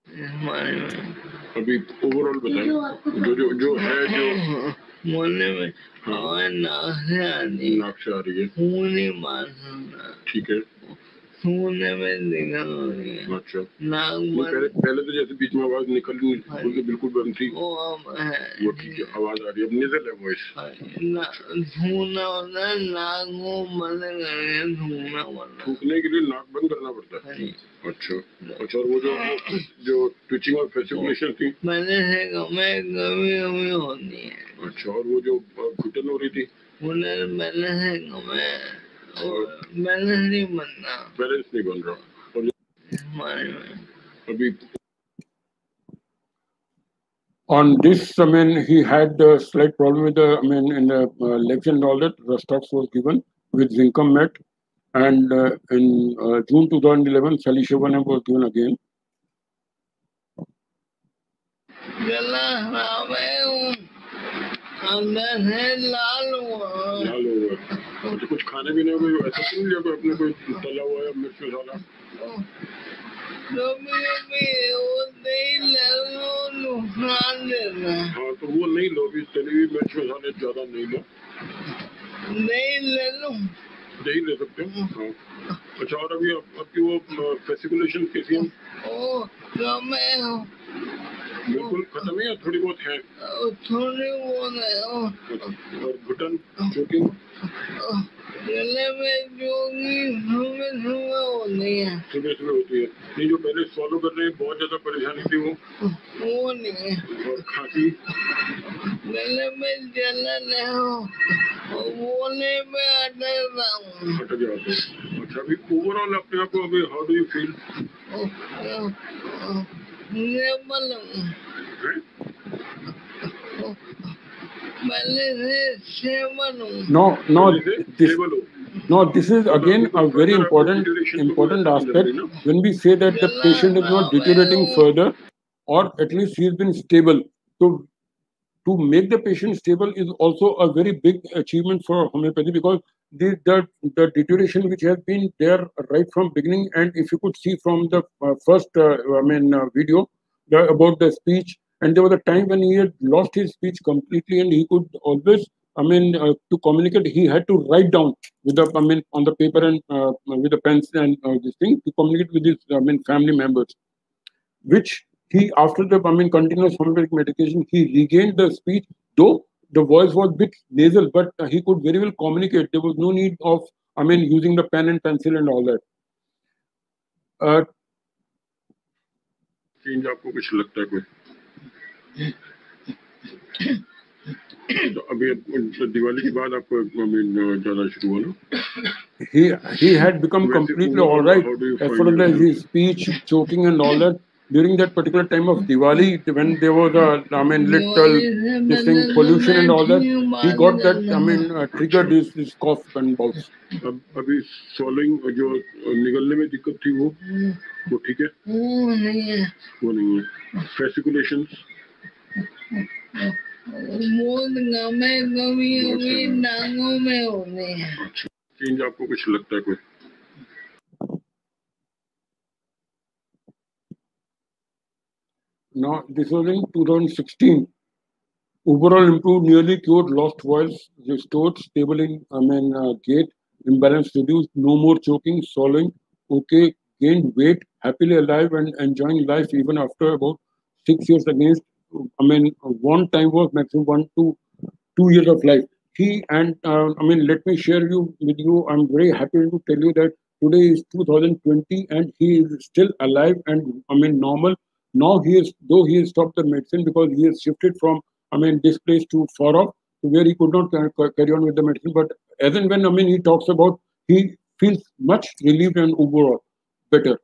अभी ओवरऑल बताएँ। जो जो जो है जो बोलने में हमारे नाक से आ रही है। नाक से आ रही है ठीक है। में है अच्छा। नाक पहले पहले तो जैसे बीच में आवाज़ निकल रही बिल्कुल बंद थी। वो अब है वो ठीक है आवाज़ आ रही है अब निजल है वॉइस धूना होता है नाक को बंद करके धूना होता थूकने के लिए नाक बंद करना पड़ता है। है अच्छा अच्छा और वो जो जो ट्विचिंग और फेसिकुलेशन थी। पहले से कमे कभी कभी होती है। अच्छा और वो जो घुटन हो रही थी। उन्हें पहले से कमे नहीं बनना नहीं बन रहा अभी on this, I mean, he had a slight problem with the, I mean, in the uh, legs and all that, the stocks was given with Zincum Met. And uh, in uh, June 2011, Sally was given again. हुआ लाल हो कुछ खाने पीने में कोई ऐसा सुन नहीं लिया कोई अपने कोई तला हुआ या मिर्च मसाला है हाँ तो वो नहीं लो भी तली हुई मिर्च मसाले ज़्यादा नहीं लो। नहीं ले लो। नहीं ले सकते? हो हाँ। अच्छा और अभी आप, आपकी वो फेसिकुलेशन कैसी है ओ कमे हो। बिल्कुल खत्म है या थोड़ी बहुत है? थोड़ी बहुत है और घुटन ओ, गले में जो कि सुबह सुबह होती है। सुबह सुबह होती है। नहीं जो पहले सॉल्व कर रहे हैं बहुत ज़्यादा परेशानी थी वो। वो नहीं है। और खांसी? गले में जलन है हो और बोलने में अटकता हूँ। हट जाते हैं अच्छा अभी ओवरऑल अपने आप को अभी हाउ डू यू फील है हूँ No, no, this, no, this is again a very important, important aspect. When we say that the patient is not deteriorating further, or at least he has been stable. So, to make the patient stable is also a very big achievement for homeopathy because the, the, the deterioration which has been there right from beginning, and if you could see from the uh, first, uh, I mean, uh, video the, about the speech, and there was a time when he had lost his speech completely, and he could always, I mean, uh, to communicate, he had to write down with the, I mean, on the paper and uh, with the pens and uh, this thing to communicate with his, I mean, family members, which he, after the, I mean, continuous homeopathic medication, he regained the speech, though the voice was bit nasal, but uh, he could very well communicate. There was no need of, I mean, using the pen and pencil and all that. Uh, change आपको कुछ लगता है कोई तो अभी अब- दिवाली के बाद आपको I mean, ज्यादा शुरू हुआ ना he he had become Where's the completely overall- all right how do you as find far as it? his speech, choking, and all that. During that particular time of Diwali, when there was a, I mean, little this thing, pollution and all that, he got that, I mean, uh, triggered his, his cough and bouts. अब अभी सॉलिंग जो निगलने में दिक्कत थी वो वो ठीक है वो नहीं है वो नहीं है फेसिकुलेशन गमे कभी कभी टांगों में होते हैं अच्छा चेंज आपको कुछ लगता है कोई Now, this was in 2016. Overall improved, nearly cured, lost voice, restored, stable in, I mean, uh, gait, imbalance reduced, no more choking, swallowing, okay, gained weight, happily alive and enjoying life even after about six years against, I mean, one time was maximum one to two years of life. He and, uh, I mean, let me share you with you, I'm very happy to tell you that today is 2020 and he is still alive and, I mean, normal now he is, though he has stopped the medicine because he has shifted from, I mean, this place to far off, to where he could not ca- ca- carry on with the medicine. But as and when, I mean, he talks about, he feels much relieved and overall better.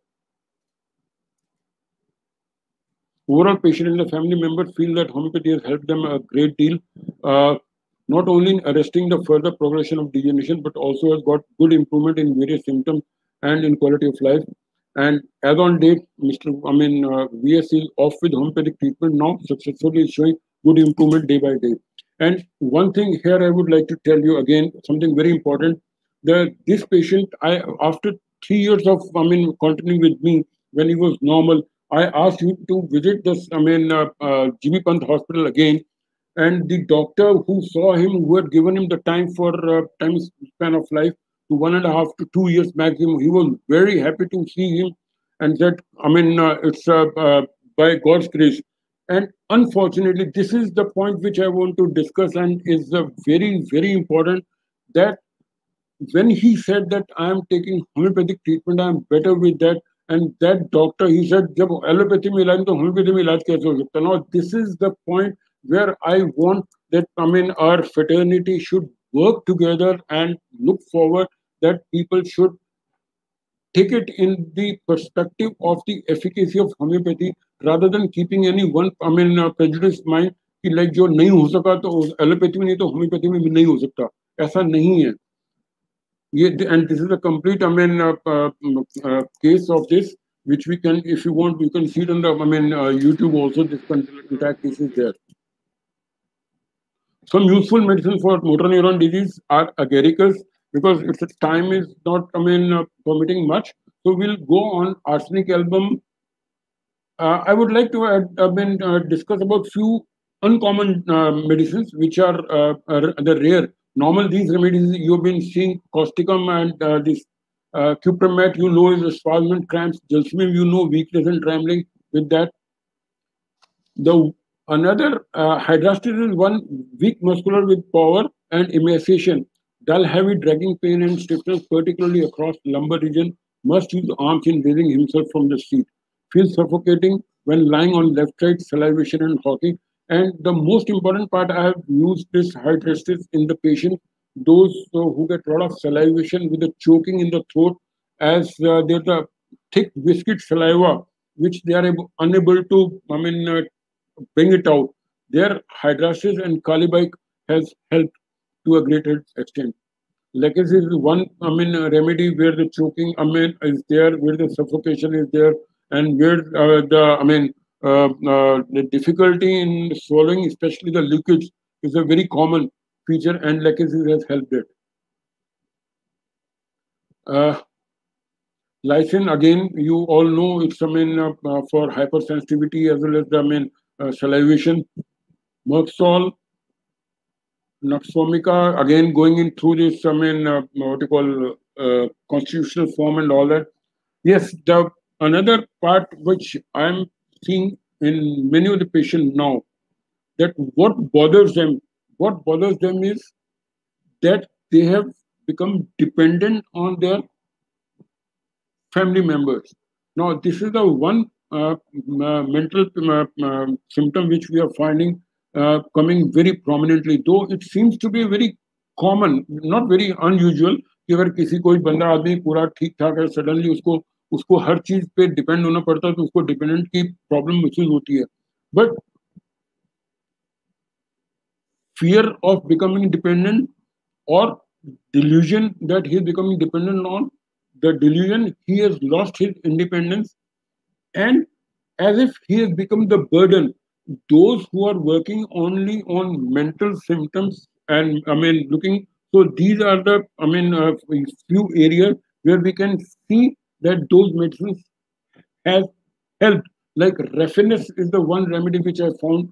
overall patient and the family members feel that homeopathy has helped them a great deal, uh, not only in arresting the further progression of degeneration, but also has got good improvement in various symptoms and in quality of life. And as on date, Mr. I mean, uh, VS is off with homeopathic treatment now, successfully showing good improvement day by day. And one thing here I would like to tell you again, something very important. That this patient, I after three years of I mean continuing with me when he was normal, I asked him to visit this, I mean, uh, uh, Pant Hospital again. And the doctor who saw him, who had given him the time for uh, time span of life to one and a half to two years maximum, he was very happy to see him and said, I mean, uh, it's uh, uh, by God's grace. And unfortunately, this is the point which I want to discuss and is very, very important that when he said that I am taking homeopathic treatment, I am better with that and that doctor, he said, जब allopathy में इलाज तो homeopathy में इलाज कैसे हो सकता Now, this is the point where I want that, I mean, our fraternity should work together and look forward that people should take it in the perspective of the efficacy of homeopathy rather than keeping any one, I mean, uh, prejudiced mind कि like जो नहीं हो सका तो allopathy में नहीं तो homeopathy में भी नहीं हो सकता ऐसा नहीं है and this is a complete, I mean, uh, uh, uh, case of this, which we can, if you want, you can see it on the, I mean, uh, YouTube also, this entire case is there. Some useful medicine for motor neuron disease are agaricus, because its time is not, I mean, uh, permitting much. So we'll go on arsenic album. Uh, I would like to add, I mean, discuss about few uncommon medicines, which are the rare. Normal these remedies you've been seeing causticum and uh, this uh, cuprum met you know is spasm cramps. Gelsemium you know weakness and trembling with that. The another uh, is one weak muscular with power and emaciation dull heavy dragging pain and stiffness particularly across the lumbar region must use arms in raising himself from the seat. Feels suffocating when lying on left side salivation and hawking and the most important part, I have used this Hydrastis in the patient, those uh, who get a lot of salivation with the choking in the throat, as uh, there's a thick viscid saliva, which they are able, unable to, I mean, uh, bring it out. Their Hydrastis and Kali-bich has helped to a greater extent. Lachesis is one, I mean, remedy where the choking, I mean, is there, where the suffocation is there, and where uh, the, I mean, uh, uh, the difficulty in swallowing, especially the liquids, is a very common feature, and lachesis has helped it. Uh, lysine, again, you all know it's I mean uh, for hypersensitivity as well as the I mean uh, salivation. Merc sol, Nux again going in through this I mean uh, what you call constitutional form and all that. Yes, the another part which I'm seeing in many of the patients now that what bothers them, what bothers them is that they have become dependent on their family members. Now, this is the one uh, uh, mental uh, uh, symptom which we are finding uh, coming very prominently, though it seems to be very common, not very unusual. कि अगर किसी कोई बंदा आदमी पूरा ठीक ठाक है सडनली उसको उसको हर चीज़ पे डिपेंड होना पड़ता है तो उसको डिपेंडेंट की प्रॉब्लम महसूस होती है but fear of becoming dependent or delusion that he is becoming dependent on the delusion he has lost his independence and as if he has become the burden those who are working only on mental symptoms and i mean looking so these are the i mean uh, few areas where we can see that those medicines have helped. Like Raphanus is the one remedy which i found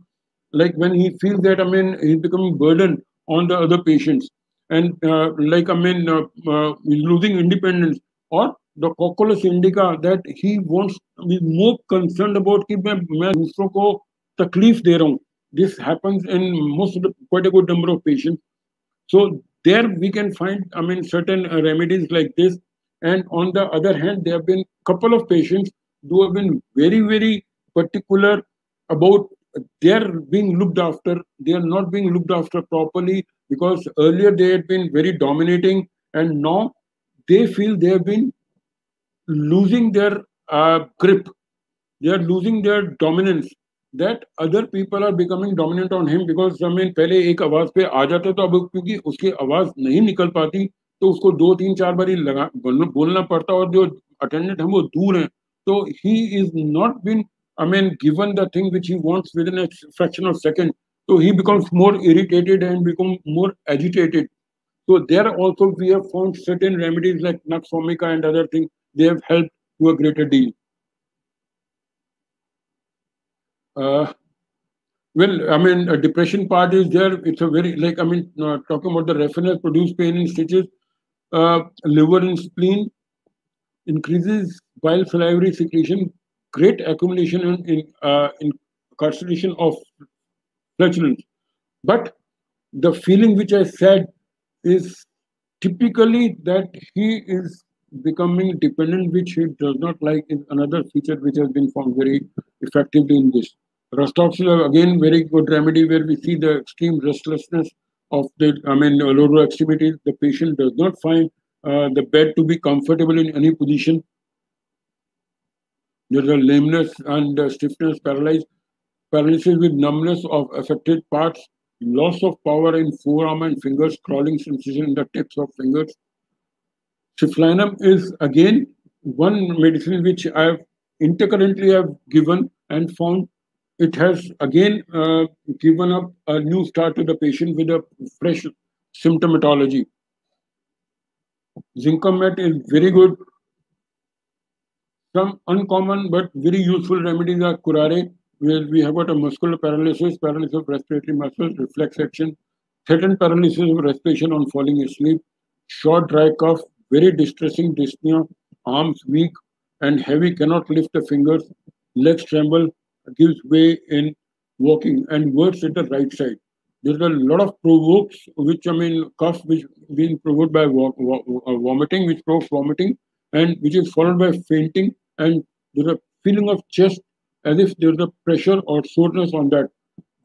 like when he feels that i mean he's becoming burden on the other patients. And uh, like i mean uh, uh, losing independence. Or the Cocculus indicus that he wants to be more concerned about Keep मैं my taklif de raha this happens in most quite a good number of patients. So there we can find i mean certain uh, remedies like this. And on the other hand there have been couple of patients who have been very very particular about their being looked after. They are not being looked after properly because earlier they had been very dominating and now they feel they have been losing their uh, grip. They are losing their dominance. Other people are becoming dominant on him because I mean पहले एक आवाज़ पे आ जाते तो अब क्योंकि उसकी आवाज़ नहीं निकल पाती तो उसको दो तीन चार बारी लगा बोलना पड़ता और जो अटेंडेंट है वो दूर है तो he is not been mean, given the thing which he wants within a fraction of a second, so he becomes more irritated and become more agitated. So there also we have found certain remedies like Nux vomica and other things. They have helped to a greater deal. Uh, well, I mean, a depression part is there. It's a very, like, I mean, uh, talking about the Raphanus produce pain in stitches, uh, liver and spleen, increases bile salivary secretion, great accumulation in, in, uh, incarceration of flatulence. But the feeling which I said is typically that he is becoming dependent, which he does not like, is another feature which has been found very effectively in this. Rostopsil, again, very good remedy where we see the extreme restlessness of the, I mean, lower extremities. The patient does not find uh, the bed to be comfortable in any position. There's a lameness and uh, stiffness, paralysis, paralysis with numbness of affected parts, loss of power in forearm and fingers, crawling sensation in the tips of fingers. Syphilinum is again one medicine which I have intercurrently have given and found it has again uh, given up a new start to the patient with a fresh symptomatology. Zincum met is very good. Some uncommon but very useful remedies are curare, where we have got a muscular paralysis, paralysis of respiratory muscles, reflex action, threatened paralysis of respiration on falling asleep, short dry cough, very distressing dyspnea, arms weak and heavy, cannot lift the fingers, legs tremble, gives way in walking and worse at the right side. There's a lot of provokes, which I mean, cough, which being provoked by uh, vomiting, which provokes vomiting, and which is followed by fainting, and there's a feeling of chest as if there's a pressure or soreness on that.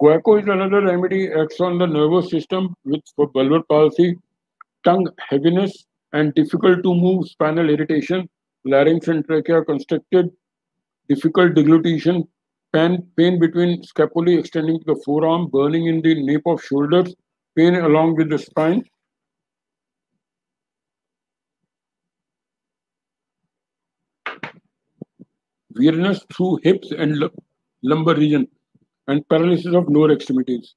Guaco is another remedy, acts on the nervous system with for bulbar palsy, tongue heaviness, and difficult to move spinal irritation, larynx and trachea constricted, difficult deglutition, pain, pain between scapulae extending to the forearm, burning in the nape of shoulders, pain along with the spine. Weariness through hips and lumbar region and paralysis of lower extremities.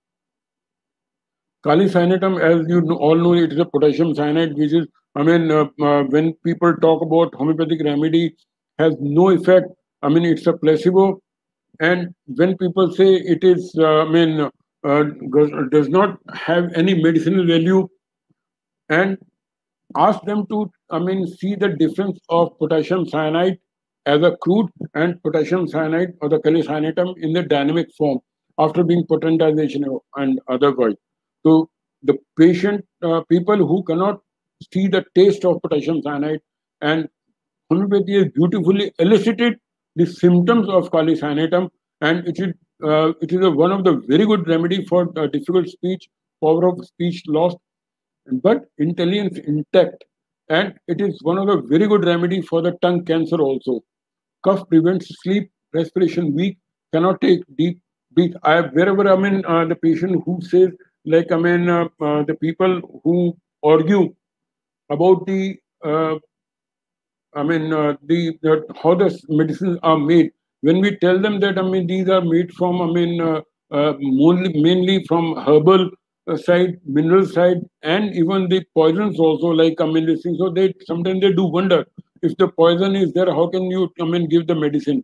Cyanatum, as you all know, it is a potassium cyanide, which is, I mean, uh, uh, when people talk about homeopathic remedy, has no effect. I mean, it's a placebo and when people say it is, uh, I mean, uh, does not have any medicinal value, and ask them to, I mean, see the difference of potassium cyanide as a crude and potassium cyanide or the kali cyanatum in the dynamic form after being potentization and otherwise. So the patient, uh, people who cannot see the taste of potassium cyanide and homeopathy is beautifully elicited the symptoms of cyanatum, and it is, uh, it is a, one of the very good remedy for uh, difficult speech, power of speech lost, but intelligence intact. And it is one of the very good remedy for the tongue cancer also. Cough prevents sleep, respiration weak, cannot take deep breath. I wherever I mean uh, the patient who says like I mean uh, uh, the people who argue about the uh, I mean, uh, the, the, how the medicines are made. When we tell them that, I mean, these are made from, I mean, uh, uh, mainly, mainly from herbal uh, side, mineral side, and even the poisons also, like, I mean, this thing. So they sometimes they do wonder if the poison is there, how can you, I mean, give the medicine?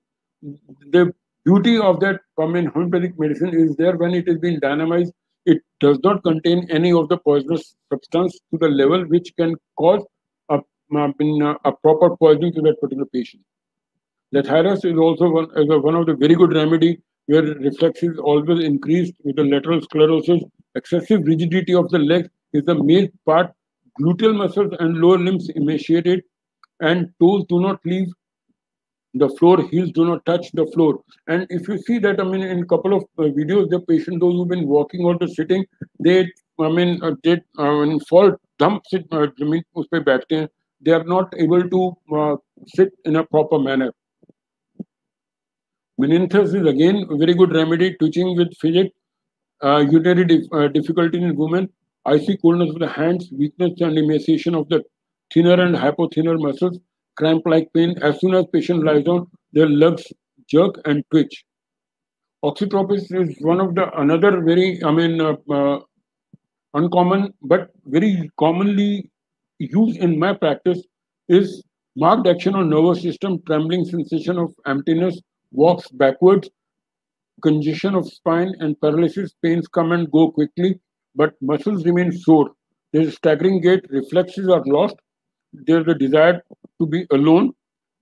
The beauty of that, I mean, homeopathic medicine is there when it is being dynamized. It does not contain any of the poisonous substance to the level which can cause been uh, a proper poisoning to that particular patient. Lathyrus is also one, is a, one of the very good remedy where reflex is always increased with the lateral sclerosis. Excessive rigidity of the legs is the main part. Gluteal muscles and lower limbs emaciated and toes do not leave the floor, heels do not touch the floor. And if you see that, I mean, in a couple of uh, videos, the patient, those who've been walking or sitting, they, I mean, uh, they uh, fall, dump sit, uh, जमीन उस पे बैठते हैं they are not able to uh, sit in a proper manner. Menyanthes is again a very good remedy, twitching with fidget, uh, urinary dif- uh, difficulty in women, icy coldness of the hands, weakness and emaciation of the thenar and hypothenar muscles, cramp-like pain. As soon as patient lies down, their legs jerk and twitch. Oxytropis is one of the another very, I mean, uh, uh, uncommon but very commonly used in my practice is marked action on nervous system, trembling sensation of emptiness, walks backwards, congestion of spine and paralysis. Pains come and go quickly, but muscles remain sore. There's a staggering gait, reflexes are lost. There's a desire to be alone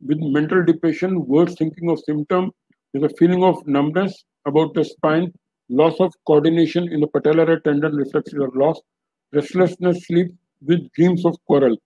with mental depression, worse thinking of symptom. There's a feeling of numbness about the spine, loss of coordination in the patellar tendon, reflexes are lost, restlessness, sleep with dreams of quarrel.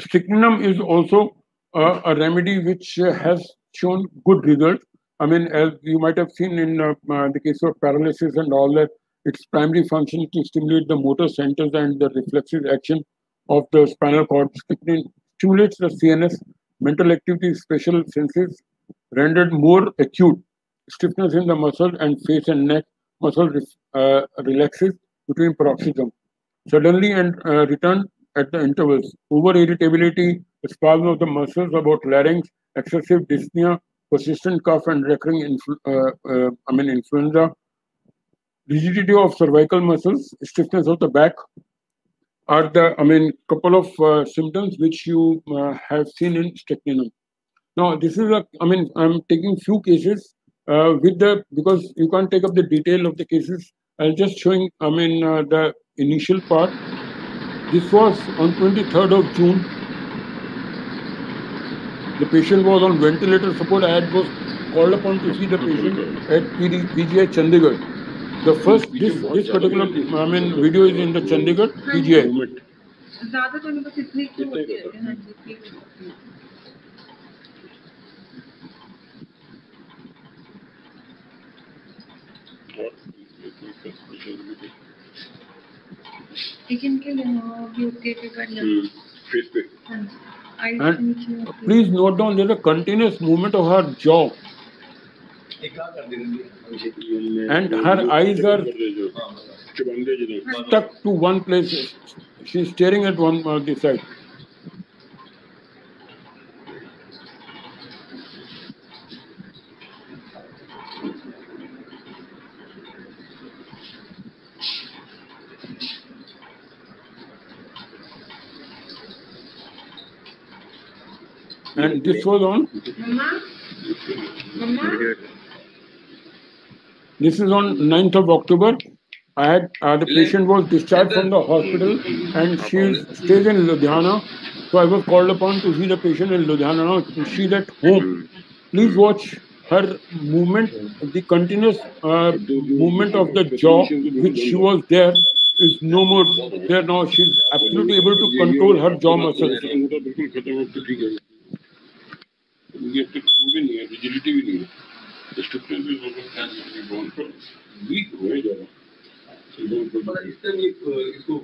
Strychnine is also a remedy which uh, has shown good results. I mean, as you might have seen in uh, uh, the case of paralysis and all that, its primary function is to stimulate the motor centers and the reflexive action of the spinal cord. Strychnine stimulates the CNS, mental activity, special senses, rendered more acute. Stiffness in the muscle and face and neck muscle uh, relaxes between paroxysm. Suddenly and uh, return at the intervals. Over irritability, spasm of the muscles about larynx, excessive dyspnea, persistent cough and recurring uh, uh, I mean influenza, rigidity of cervical muscles, stiffness of the back are the I mean couple of uh, symptoms which you uh, have seen in strychnine. Now this is a I mean I'm taking few cases uh, with the because you can't take up the detail of the cases. I'll just showing I mean the initial part. This was on 23rd of June. The patient was on ventilator support. I had was called upon to see the patient at PD, PGI Chandigarh. The first, this, this particular, I mean, video is in the Chandigarh PGI. What? Is please note down there is a continuous movement of her jaw. And her eyes are stuck to one place. She's staring at one uh, side. And this was on? Mama? Mama? This is on 9th of October. I had uh, the patient was discharged from the hospital and she stays in Ludhiana. So I was called upon to see the patient in Ludhiana. Now she's at home. Hmm. Please watch her movement, the continuous uh, movement of the jaw, which she was there, is no more there now. She's absolutely able to control her jaw muscles. ये तो वो भी नहीं है। Rigidity भी नहीं है। Stiffness भी सकता बोन पर वीक जा रहा इससे भी एक, इसको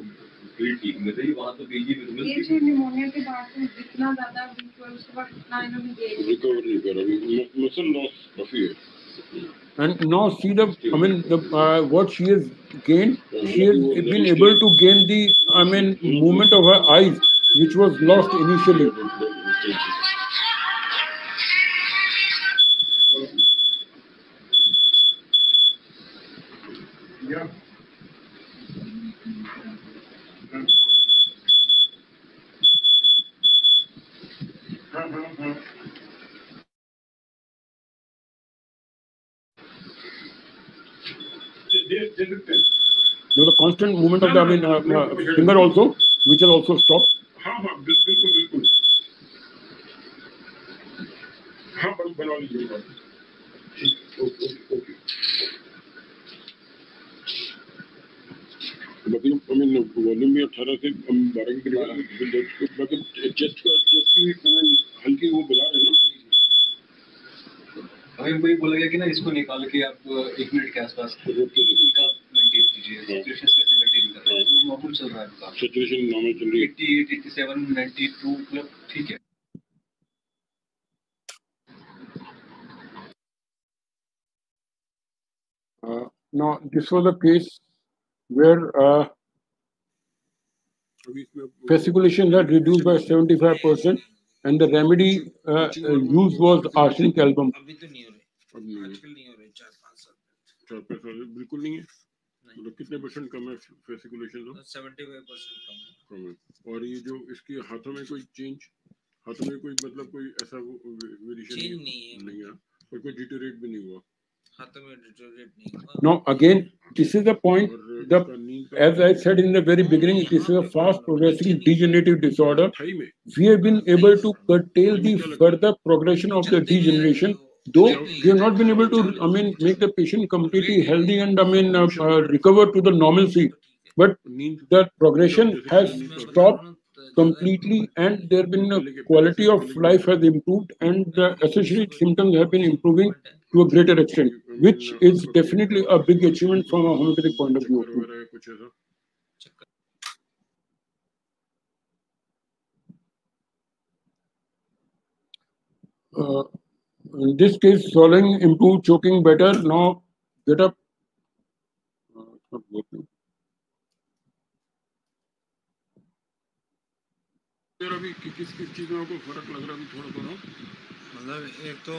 फ़ील्ड ठीक में सही वहाँ तो पीजी में ये जो निमोनिया के बाद जितना ज़्यादा वीक हुआ उसके बाद उतना इन्होंने रिकवर नहीं कर मसल लॉस काफ़ी And now see the, I mean, the, uh, what she has gained, she has been able to gain the, I mean, movement of her eyes, which was lost initially. Yeah. हाँ हाँ हाँ They, they looked at. There was a constant movement of the, I mean, uh, uh, finger also, which has also stopped. हाँ हाँ बिल्कुल बिल्कुल हाँ बना लीजिए ओके ओके ओके मतलब वॉल्यूम में 18 से 12 के करीब मतलब चेस्ट का चेस्ट की हल्की वो बजा रहे हैं ना हमें कोई बोला गया कि ना इसको निकाल के आप एक मिनट के आसपास कीजिए। हाँ। सिचुएशन कैसे मेंटेन कर नॉर्मल तो चल रहा है सिचुएशन नॉर्मल चल रही है। 88 87 92 ठीक है। Uh, now, this was a case where uh, fasciculations had reduced 75%. And the remedy uh, uh, used was arsenic album. अभी तो नहीं हो रहे। अब नहीं है। आजकल नहीं हो रहे चार पाँच साल चार पाँच साल से बिल्कुल नहीं है। मतलब कितने परसेंट कम है फेसिकुलेशन तो सेवेंटी फाइव परसेंट कम है। कम है। और ये जो इसके हाथों में कोई चेंज हाथों में कोई मतलब कोई ऐसा वेरिएशन नहीं है? नहीं है। और कोई डिटोरेट भी नहीं हुआ। Now, again, this is the point. The, as I said in the very beginning, this is a fast progressing degenerative disorder. We have been able to curtail the further progression of the degeneration, though we have not been able to, I mean, make the patient completely healthy and, I mean, uh, uh, recover to the normalcy. But the progression has stopped completely and there have been a quality of life has improved and the associated symptoms have been improving to a greater extent, which is definitely a big achievement from a homeopathic point of view. चक्कर वगैरह कुछ ऐसा Uh, in this case, swallowing improved, choking better. Now get up. Uh, it's not working. फिर अभी कि- किस किस चीज में आपको फर्क लग रहा है अभी थोड़ा थोड़ा मतलब एक तो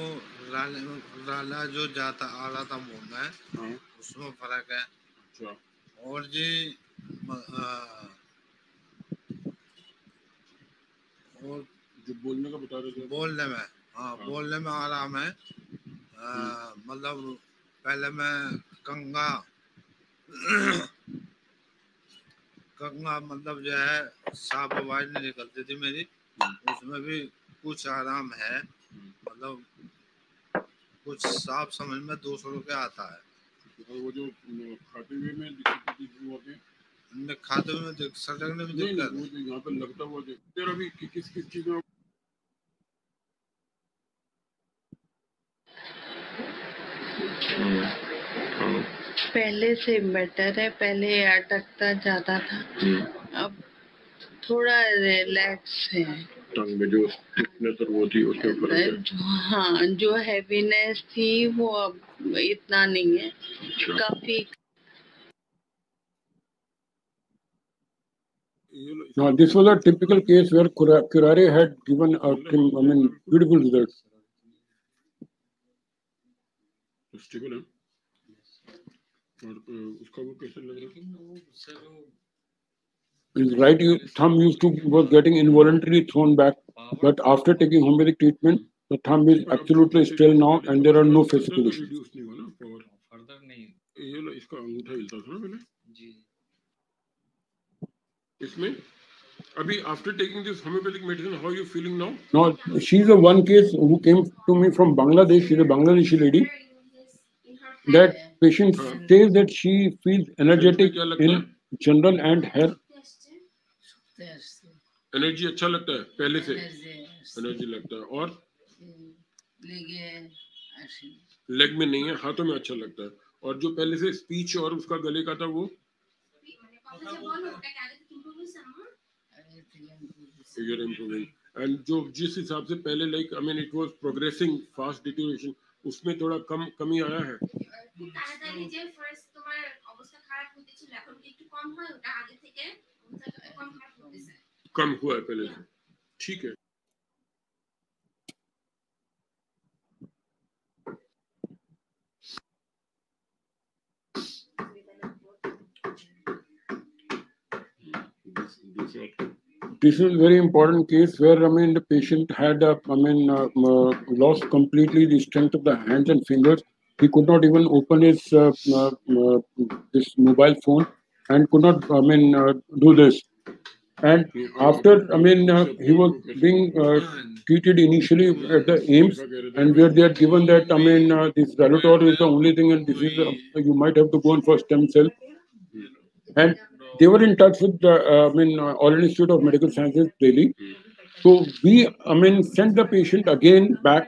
राला राला जो जाता आ रहा था मुँह में हाँ। उसमें फ़र्क है। अच्छा। और जी आ, और जो बोलने का बता रहे बोलने में हाँ बोलने में आराम है। आ, मतलब पहले मैं कंगा कंगा मतलब जो है साफ़ आवाज़ नहीं निकलती थी मेरी। उसमें भी कुछ आराम है। मतलब कुछ साफ़ समझ में दो सौ रुपये आता है। और वो जो खाते हुए में दिक्कत पे हमने में में दिक्कत? नहीं वो जो यहाँ पे लगता हुआ देख फिर अभी कि- किस किस चीज़ में पहले से बेटर है पहले अटकता ज़्यादा था। अब थोड़ा रिलैक्स है। टंग में जो और वो थी उसके ऊपर हाँ जो हैवीनेस थी वो अब इतना नहीं है। अच्छा। काफ़ी Now, this was a typical case where Curare had given, a, I mean, beautiful results. उसका वो कैसे लग रहा है लेकिन सर वो His right u- thumb used to was getting involuntarily thrown back, but after taking homeopathic treatment, the thumb is absolutely still now, and there are no fasciculations. Reduce नहीं हुआ ना पावर फर्दर नहीं ये लो इसका अंगूठा हिलता था ना पहले जी इसमें अभी after taking this homeopathic medicine how you feeling now Now, she's the one case who came to me from Bangladesh. She's a Bangladeshi lady. That patient says that she feels energetic in general and her energy अच्छा लगता है पहले से energy लगता है और leg में नहीं है हाथों में अच्छा लगता है और जो पहले से स्पीच और उसका गले का था वो फिगर इम्प्रूविंग एंड जो जिस हिसाब से पहले like I mean it was progressing fast deterioration उसमें थोड़ा कम कमी आया है তাড়াতাড়ি যে ফার্স্ট তোমার অবস্থা খারাপ হতেছিল এখন কি একটু কম হয় ওটা আগে থেকে कम हुआ है पहले से ठीक है This is very important case where I mean the patient had a, I mean uh, uh, lost completely the strength of the hands and fingers. He could not even open his uh, uh, uh, this mobile phone and could not I mean uh, do this. And after I mean uh, he was being uh, treated initially at the AIIMS, and where they had given that I mean uh, this Zalotor is the only thing, and this is you might have to go in for stem cell. and they were in touch with the, uh, I mean, uh, All Institute of Medical Sciences, Delhi. So we, I mean, sent the patient again back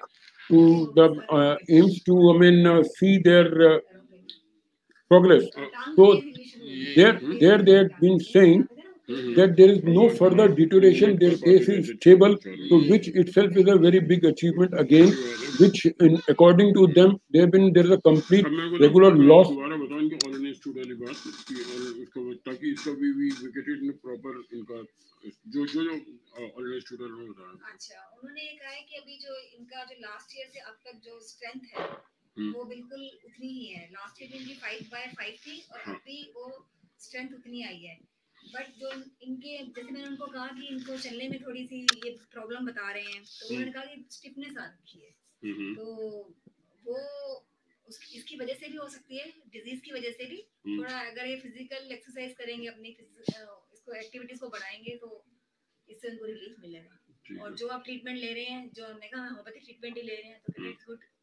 to the uh, AIIMS to, I mean, uh, see their uh, progress. So there, there they had been saying that there is no further deterioration, their case is stable, so which itself is a very big achievement again, which in, according to them, there have been, there is a complete अब मेरे को regular लगता है loss दोबारा बताओ इनके बात कि और इसको ताकि इसका भी भी विकेटेड इन प्रॉपर इनका जो जो जो ऑलरेडी स्टूडेंट ने बताया अच्छा उन्होंने ये कहा है कि अभी जो इनका जो लास्ट ईयर से अब तक जो स्ट्रेंथ है हम्म। वो बिल्कुल उतनी ही है। लास्ट ईयर इनकी फाइव बाय फाइव थी और हाँ। अभी वो स्ट्रेंथ उतनी आई है। बट जो इनके जैसे मैंने उनको कहा कि इनको चलने में थोड़ी सी ये प्रॉब्लम बता रहे हैं तो उन्होंने कहा कि स्टिफनेस आ रखी है। हम्म तो वो इसकी वजह से भी हो सकती है डिज़ीज़ की वजह से भी। हम्म। थोड़ा अगर ये फ़िज़िकल एक्सरसाइज करेंगे अपनी इसको एक्टिविटीज़ को बढ़ाएँगे तो इससे उनको रिलीफ मिलेगा। और जो। आप ट्रीटमेंट ले रहे हैं जो हमने कहा होम्योपैथिक ट्रीटमेंट ही ले रहे हैं तो हम्म। It's good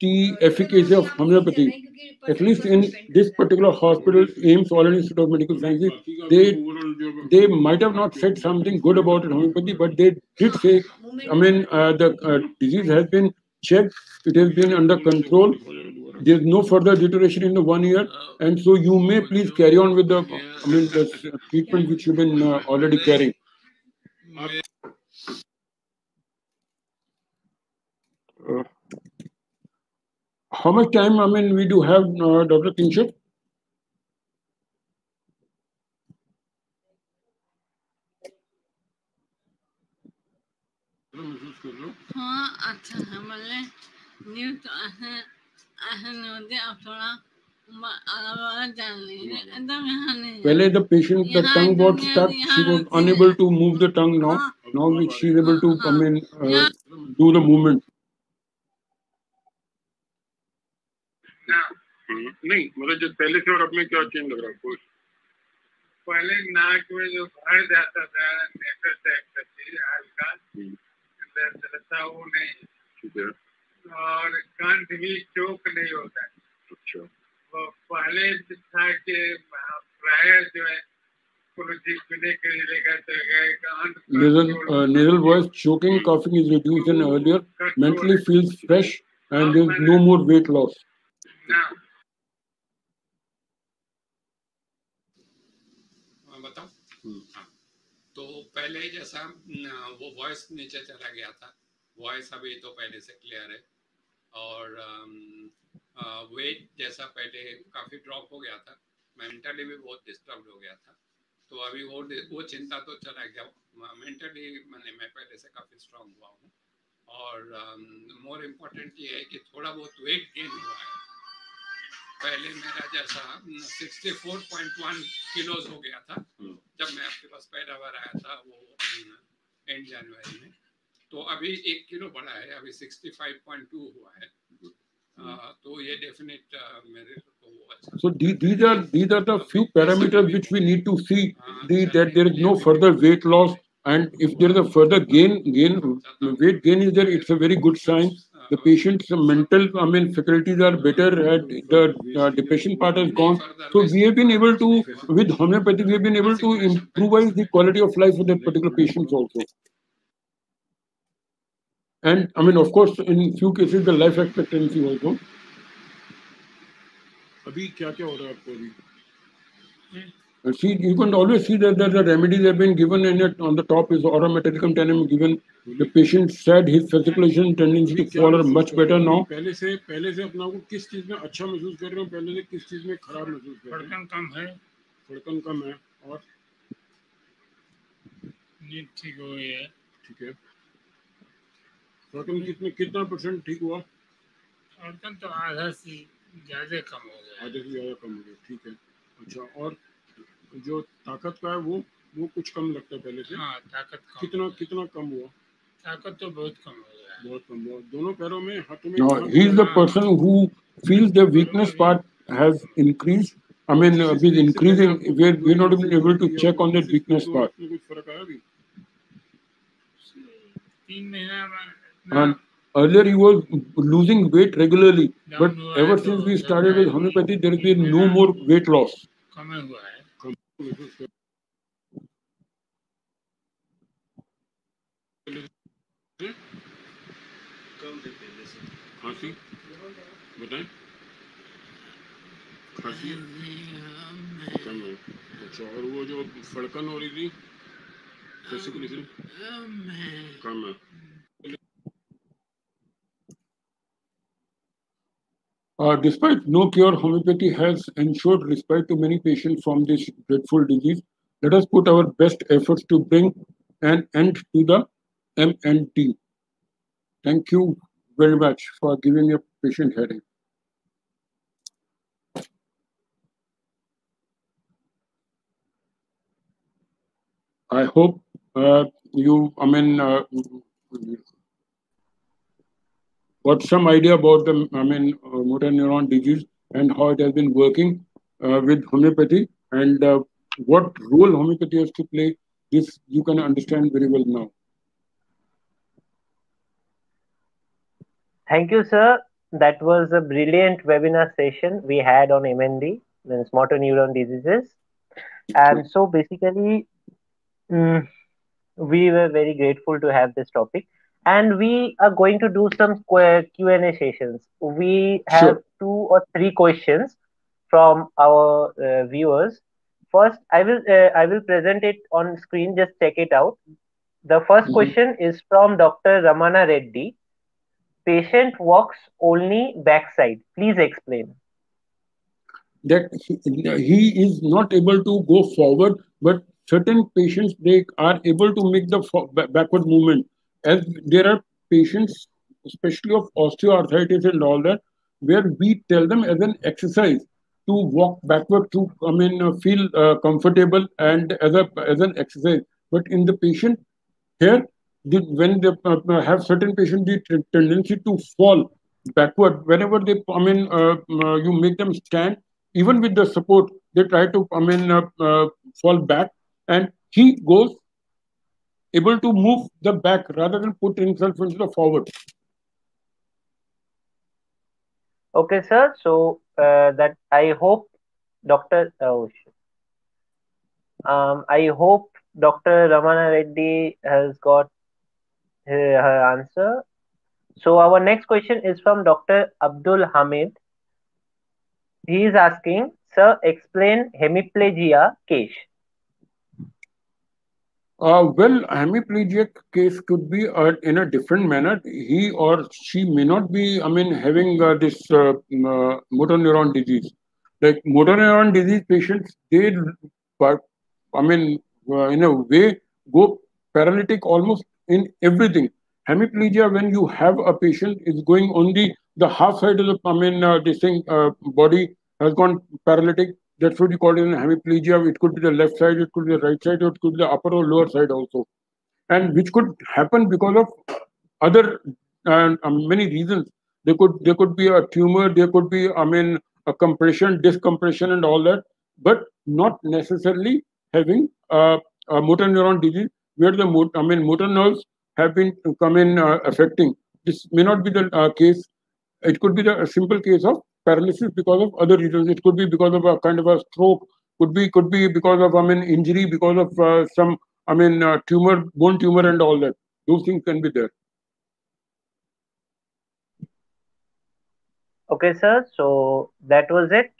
the efficacy of homeopathy. At least in this particular hospital, AIIMS All Institute of Medical Sciences, they they might have not said something good about it, homeopathy, but they did say, I mean, uh, the uh, disease has been checked, it has been under control, there is no further deterioration in the one year, and so you may please carry on with the, I mean, the treatment which you've been uh, already carrying. Uh, how much time, I mean, we do have, uh, Dr. Kinshuk? महसूस कर रहे हो हाँ अच्छा है मतलब news तो ऐसे ऐसे न्यूज अब थोड़ा अलग अलग जान लीजिए एकदम यहाँ नहीं है। Pele the patient, the यहाँ tongue was एकदम stuck, यहाँ she was रहती है। unable to move the tongue now, now which she is able to, I mean, uh, do the movement. नहीं मतलब जो पहले से और अब में क्या चेंज लग रहा है आपको? पहले नाक में जो भर जाता था नेटर टाइप का चीज़ हल्का हम्म, दर्द वो नहीं। ठीक है। और कंठ भी चोक नहीं होता। अच्छा। वो पहले था कि प्राय जो है कोनो चीज़ पीने के लिए लेकर चले गए कंठ Nasal, uh, voice choking, coughing is reduced than earlier, mentally feels fresh, and there is no more weight loss. ना हाँ, बताओ हम्म। हाँ पहले जैसा वो वॉइस नीचे चला गया था। वॉइस अभी तो पहले से क्लियर है। और वेट जैसा पहले काफ़ी ड्रॉप हो गया था। मेंटली भी बहुत डिस्टर्ब हो गया था। तो अभी वो वो चिंता तो चला गया। मेंटली मैंने, मैं पहले से काफ़ी स्ट्रांग हुआ हूँ। और मोर इम्पोर्टेंट ये है कि थोड़ा बहुत वेट गेन हुआ है। पहले मेरा जैसा 64.1 किलोज हो गया था हम्म। जब मैं आपके पास पहला बार आया था वो एंड जनवरी में तो अभी एक किलो बढ़ा है अभी 65.2 हुआ है अ, तो ये डेफिनेट मेरे को अच्छा So the- these are these are the few parameters which we need to see the, that there is no further weight loss, and if there is a further gain gain weight gain is there, it's a very good sign. The patient's mental, I mean, faculties are better. At the uh, depression part has gone. So we have been able to, with homeopathy, we have been able to improvise the quality of life for that particular patients also. And I mean, of course, in few cases, the life expectancy also. अभी क्या क्या हो रहा है आपको अभी And see, you can always see that, that the remedies have been given, and it, on the top is aromaticum tannin given. The patient said his fasciculation tendency to fall are much better now. पहले से पहले से अपना को किस चीज़ में अच्छा महसूस कर रहे हो पहले से किस चीज़ में खराब महसूस कर रहे धड़कन कम है हो धड़कन कम है और नींद ठीक हो गई है ठीक है धड़कन कितने कितना परसेंट ठीक हुआ धड़कन तो आधा से ज़्यादा कम हो गया आधे से ज़्यादा कम हो गया ठीक है अच्छा और जो ताकत का है वो वो कुछ कम लगता है पहले से हाँ ताकत कम कितना कितना कम हुआ ताकत तो बहुत कम हो गया बहुत कम हुआ दोनों पैरों में हाथों में Now, कहाँ he is the पे- person who feels the weakness part has increased. I mean, uh, with increasing, we're, we're not even able to check on that weakness part. And earlier he was losing weight regularly, but ever since we started with homeopathy, there has been no more weight loss. खांसी बताएँ खांसी कम है अच्छा और वो जो फड़कन हो रही थी कैसे कम है Uh, despite no cure, homeopathy has ensured respite to many patients from this dreadful disease. Let us put our best efforts to bring an end to the MND. Thank you very much for giving a patient headache. I hope uh, you, I mean, uh, got some idea about the, I mean, uh, motor neuron disease and how it has been working uh, with homeopathy and uh, what role homeopathy has to play. This you can understand very well now. Thank you, sir. That was a brilliant webinar session we had on MND, means motor neuron diseases. And so basically, mm, we were very grateful to have this topic. And we are going to do some Q&A sessions. We have Sure. two or three questions from our uh, viewers. First, I will uh, I will present it on screen. Just check it out. The 1st Mhm. question is from Dr. Ramana Reddy. Patient walks only backside. Please explain. that he, he is not able to go forward, but certain patients they are able to make the backward movement. As there are patients, especially of osteoarthritis and all that, where we tell them as an exercise to walk backward to, I mean, uh, feel uh, comfortable and as a as an exercise. But in the patient here, the, when they uh, uh, have certain patients the tendency to fall backward whenever they, I mean, uh, you make them stand even with the support, they try to, I mean, fall back, and he goes able to move the back rather than put himself into the forward. Okay, sir. So uh, that I hope Dr. Oh, um, I hope Dr. Ramana Reddy has got her, her answer. So our next question is from Dr. Abdul Hamid. He is asking, sir, explain hemiplegia case. Uh, well, hemiplegic case could be uh, in a different manner. He or she may not be, I mean, having uh, this uh, uh, motor neuron disease. Like motor neuron disease patients, they, but I mean, uh, in a way, go paralytic almost in everything. Hemiplegia, when you have a patient, is going only the half side of the, I mean, uh, this thing, uh, body has gone paralytic. That's what you call it in hemiplegia. It could be the left side, it could be the right side, it could be the upper or lower side also. And which could happen because of other uh, many reasons. There could there could be a tumor, there could be, I mean, a compression, discompression, and all that, but not necessarily having uh, a motor neuron disease where the mo- I mean motor nerves have been come in uh, affecting. This may not be the uh, case. It could be the a simple case of paralysis because of other reasons. It could be because of a kind of a stroke. Could be could be because of I mean injury because of uh, some I mean uh, tumor, bone tumor, and all that. Those things can be there. Okay, sir. So that was it.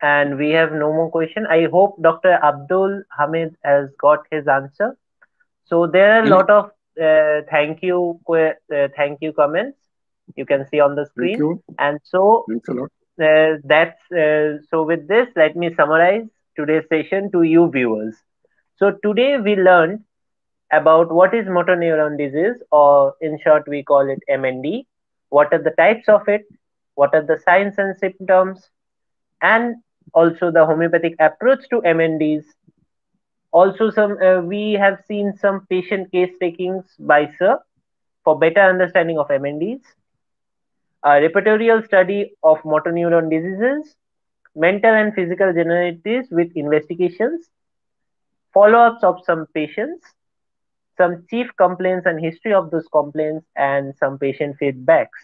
And we have no more question. I hope Dr. Abdul Hamid has got his answer. So there are a lot of uh, thank you uh, thank you comments you can see on the screen. Thank you. And so Uh, that's uh, so with this let me summarize today's session to you viewers. So today we learned about what is motor neuron disease or in short we call it mnd what are the types of it? What are the signs and symptoms? And also the homeopathic approach to mnds also some uh, we have seen some patient case takings by sir for better understanding of mnds a repertorial study of motor neuron diseases, mental and physical generalities with investigations, follow ups of some patients, some chief complaints and history of those complaints, and some patient feedbacks.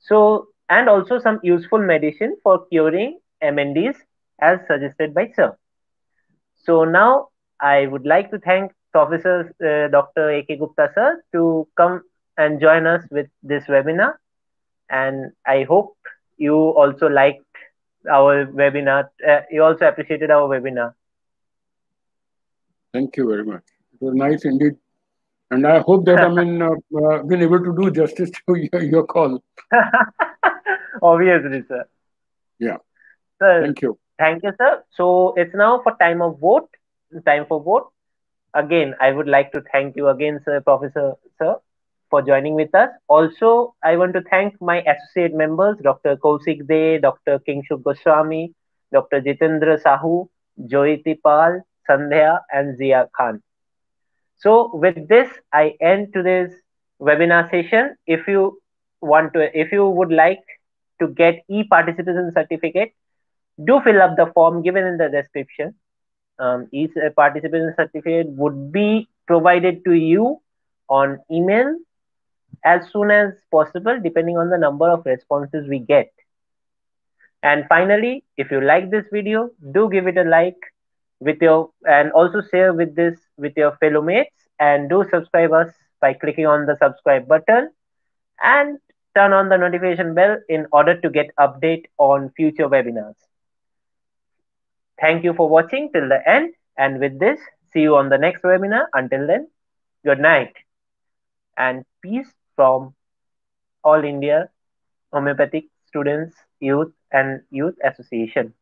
So, and also some useful medicine for curing MNDs as suggested by Sir. So now I would like to thank Professor uh, Dr. A.K. Gupta sir to come and join us with this webinar. And I hope you also liked our webinar. Uh, you also appreciated our webinar. Thank you very much. It was nice indeed. And I hope that I mean, uh, uh, been able to do justice to your, your call. Obviously, sir. Yeah. Sir, Thank you. Thank you, sir. So it's now for time of vote. Time for vote. Again, I would like to thank you again, sir, Professor, sir, for joining with us. Also, I want to thank my associate members, Dr. Kausik De, Dr. Kingshuk Goswami, Dr. Jitendra Sahu, Joyiti Pal, Sandhya, and Zia Khan. So with this, I end today's webinar session. If you want to, if you would like to get e-participation certificate, do fill up the form given in the description. Um, each uh, participation certificate would be provided to you on email as soon as possible, depending on the number of responses we get. And finally, if you like this video, do give it a like with your and also share with this with your fellow mates and do subscribe us by clicking on the subscribe button and turn on the notification bell in order to get update on future webinars. Thank you for watching till the end. And with this, see you on the next webinar. Until then, good night and peace from All India Homeopathic Students, Youth and Youth Association.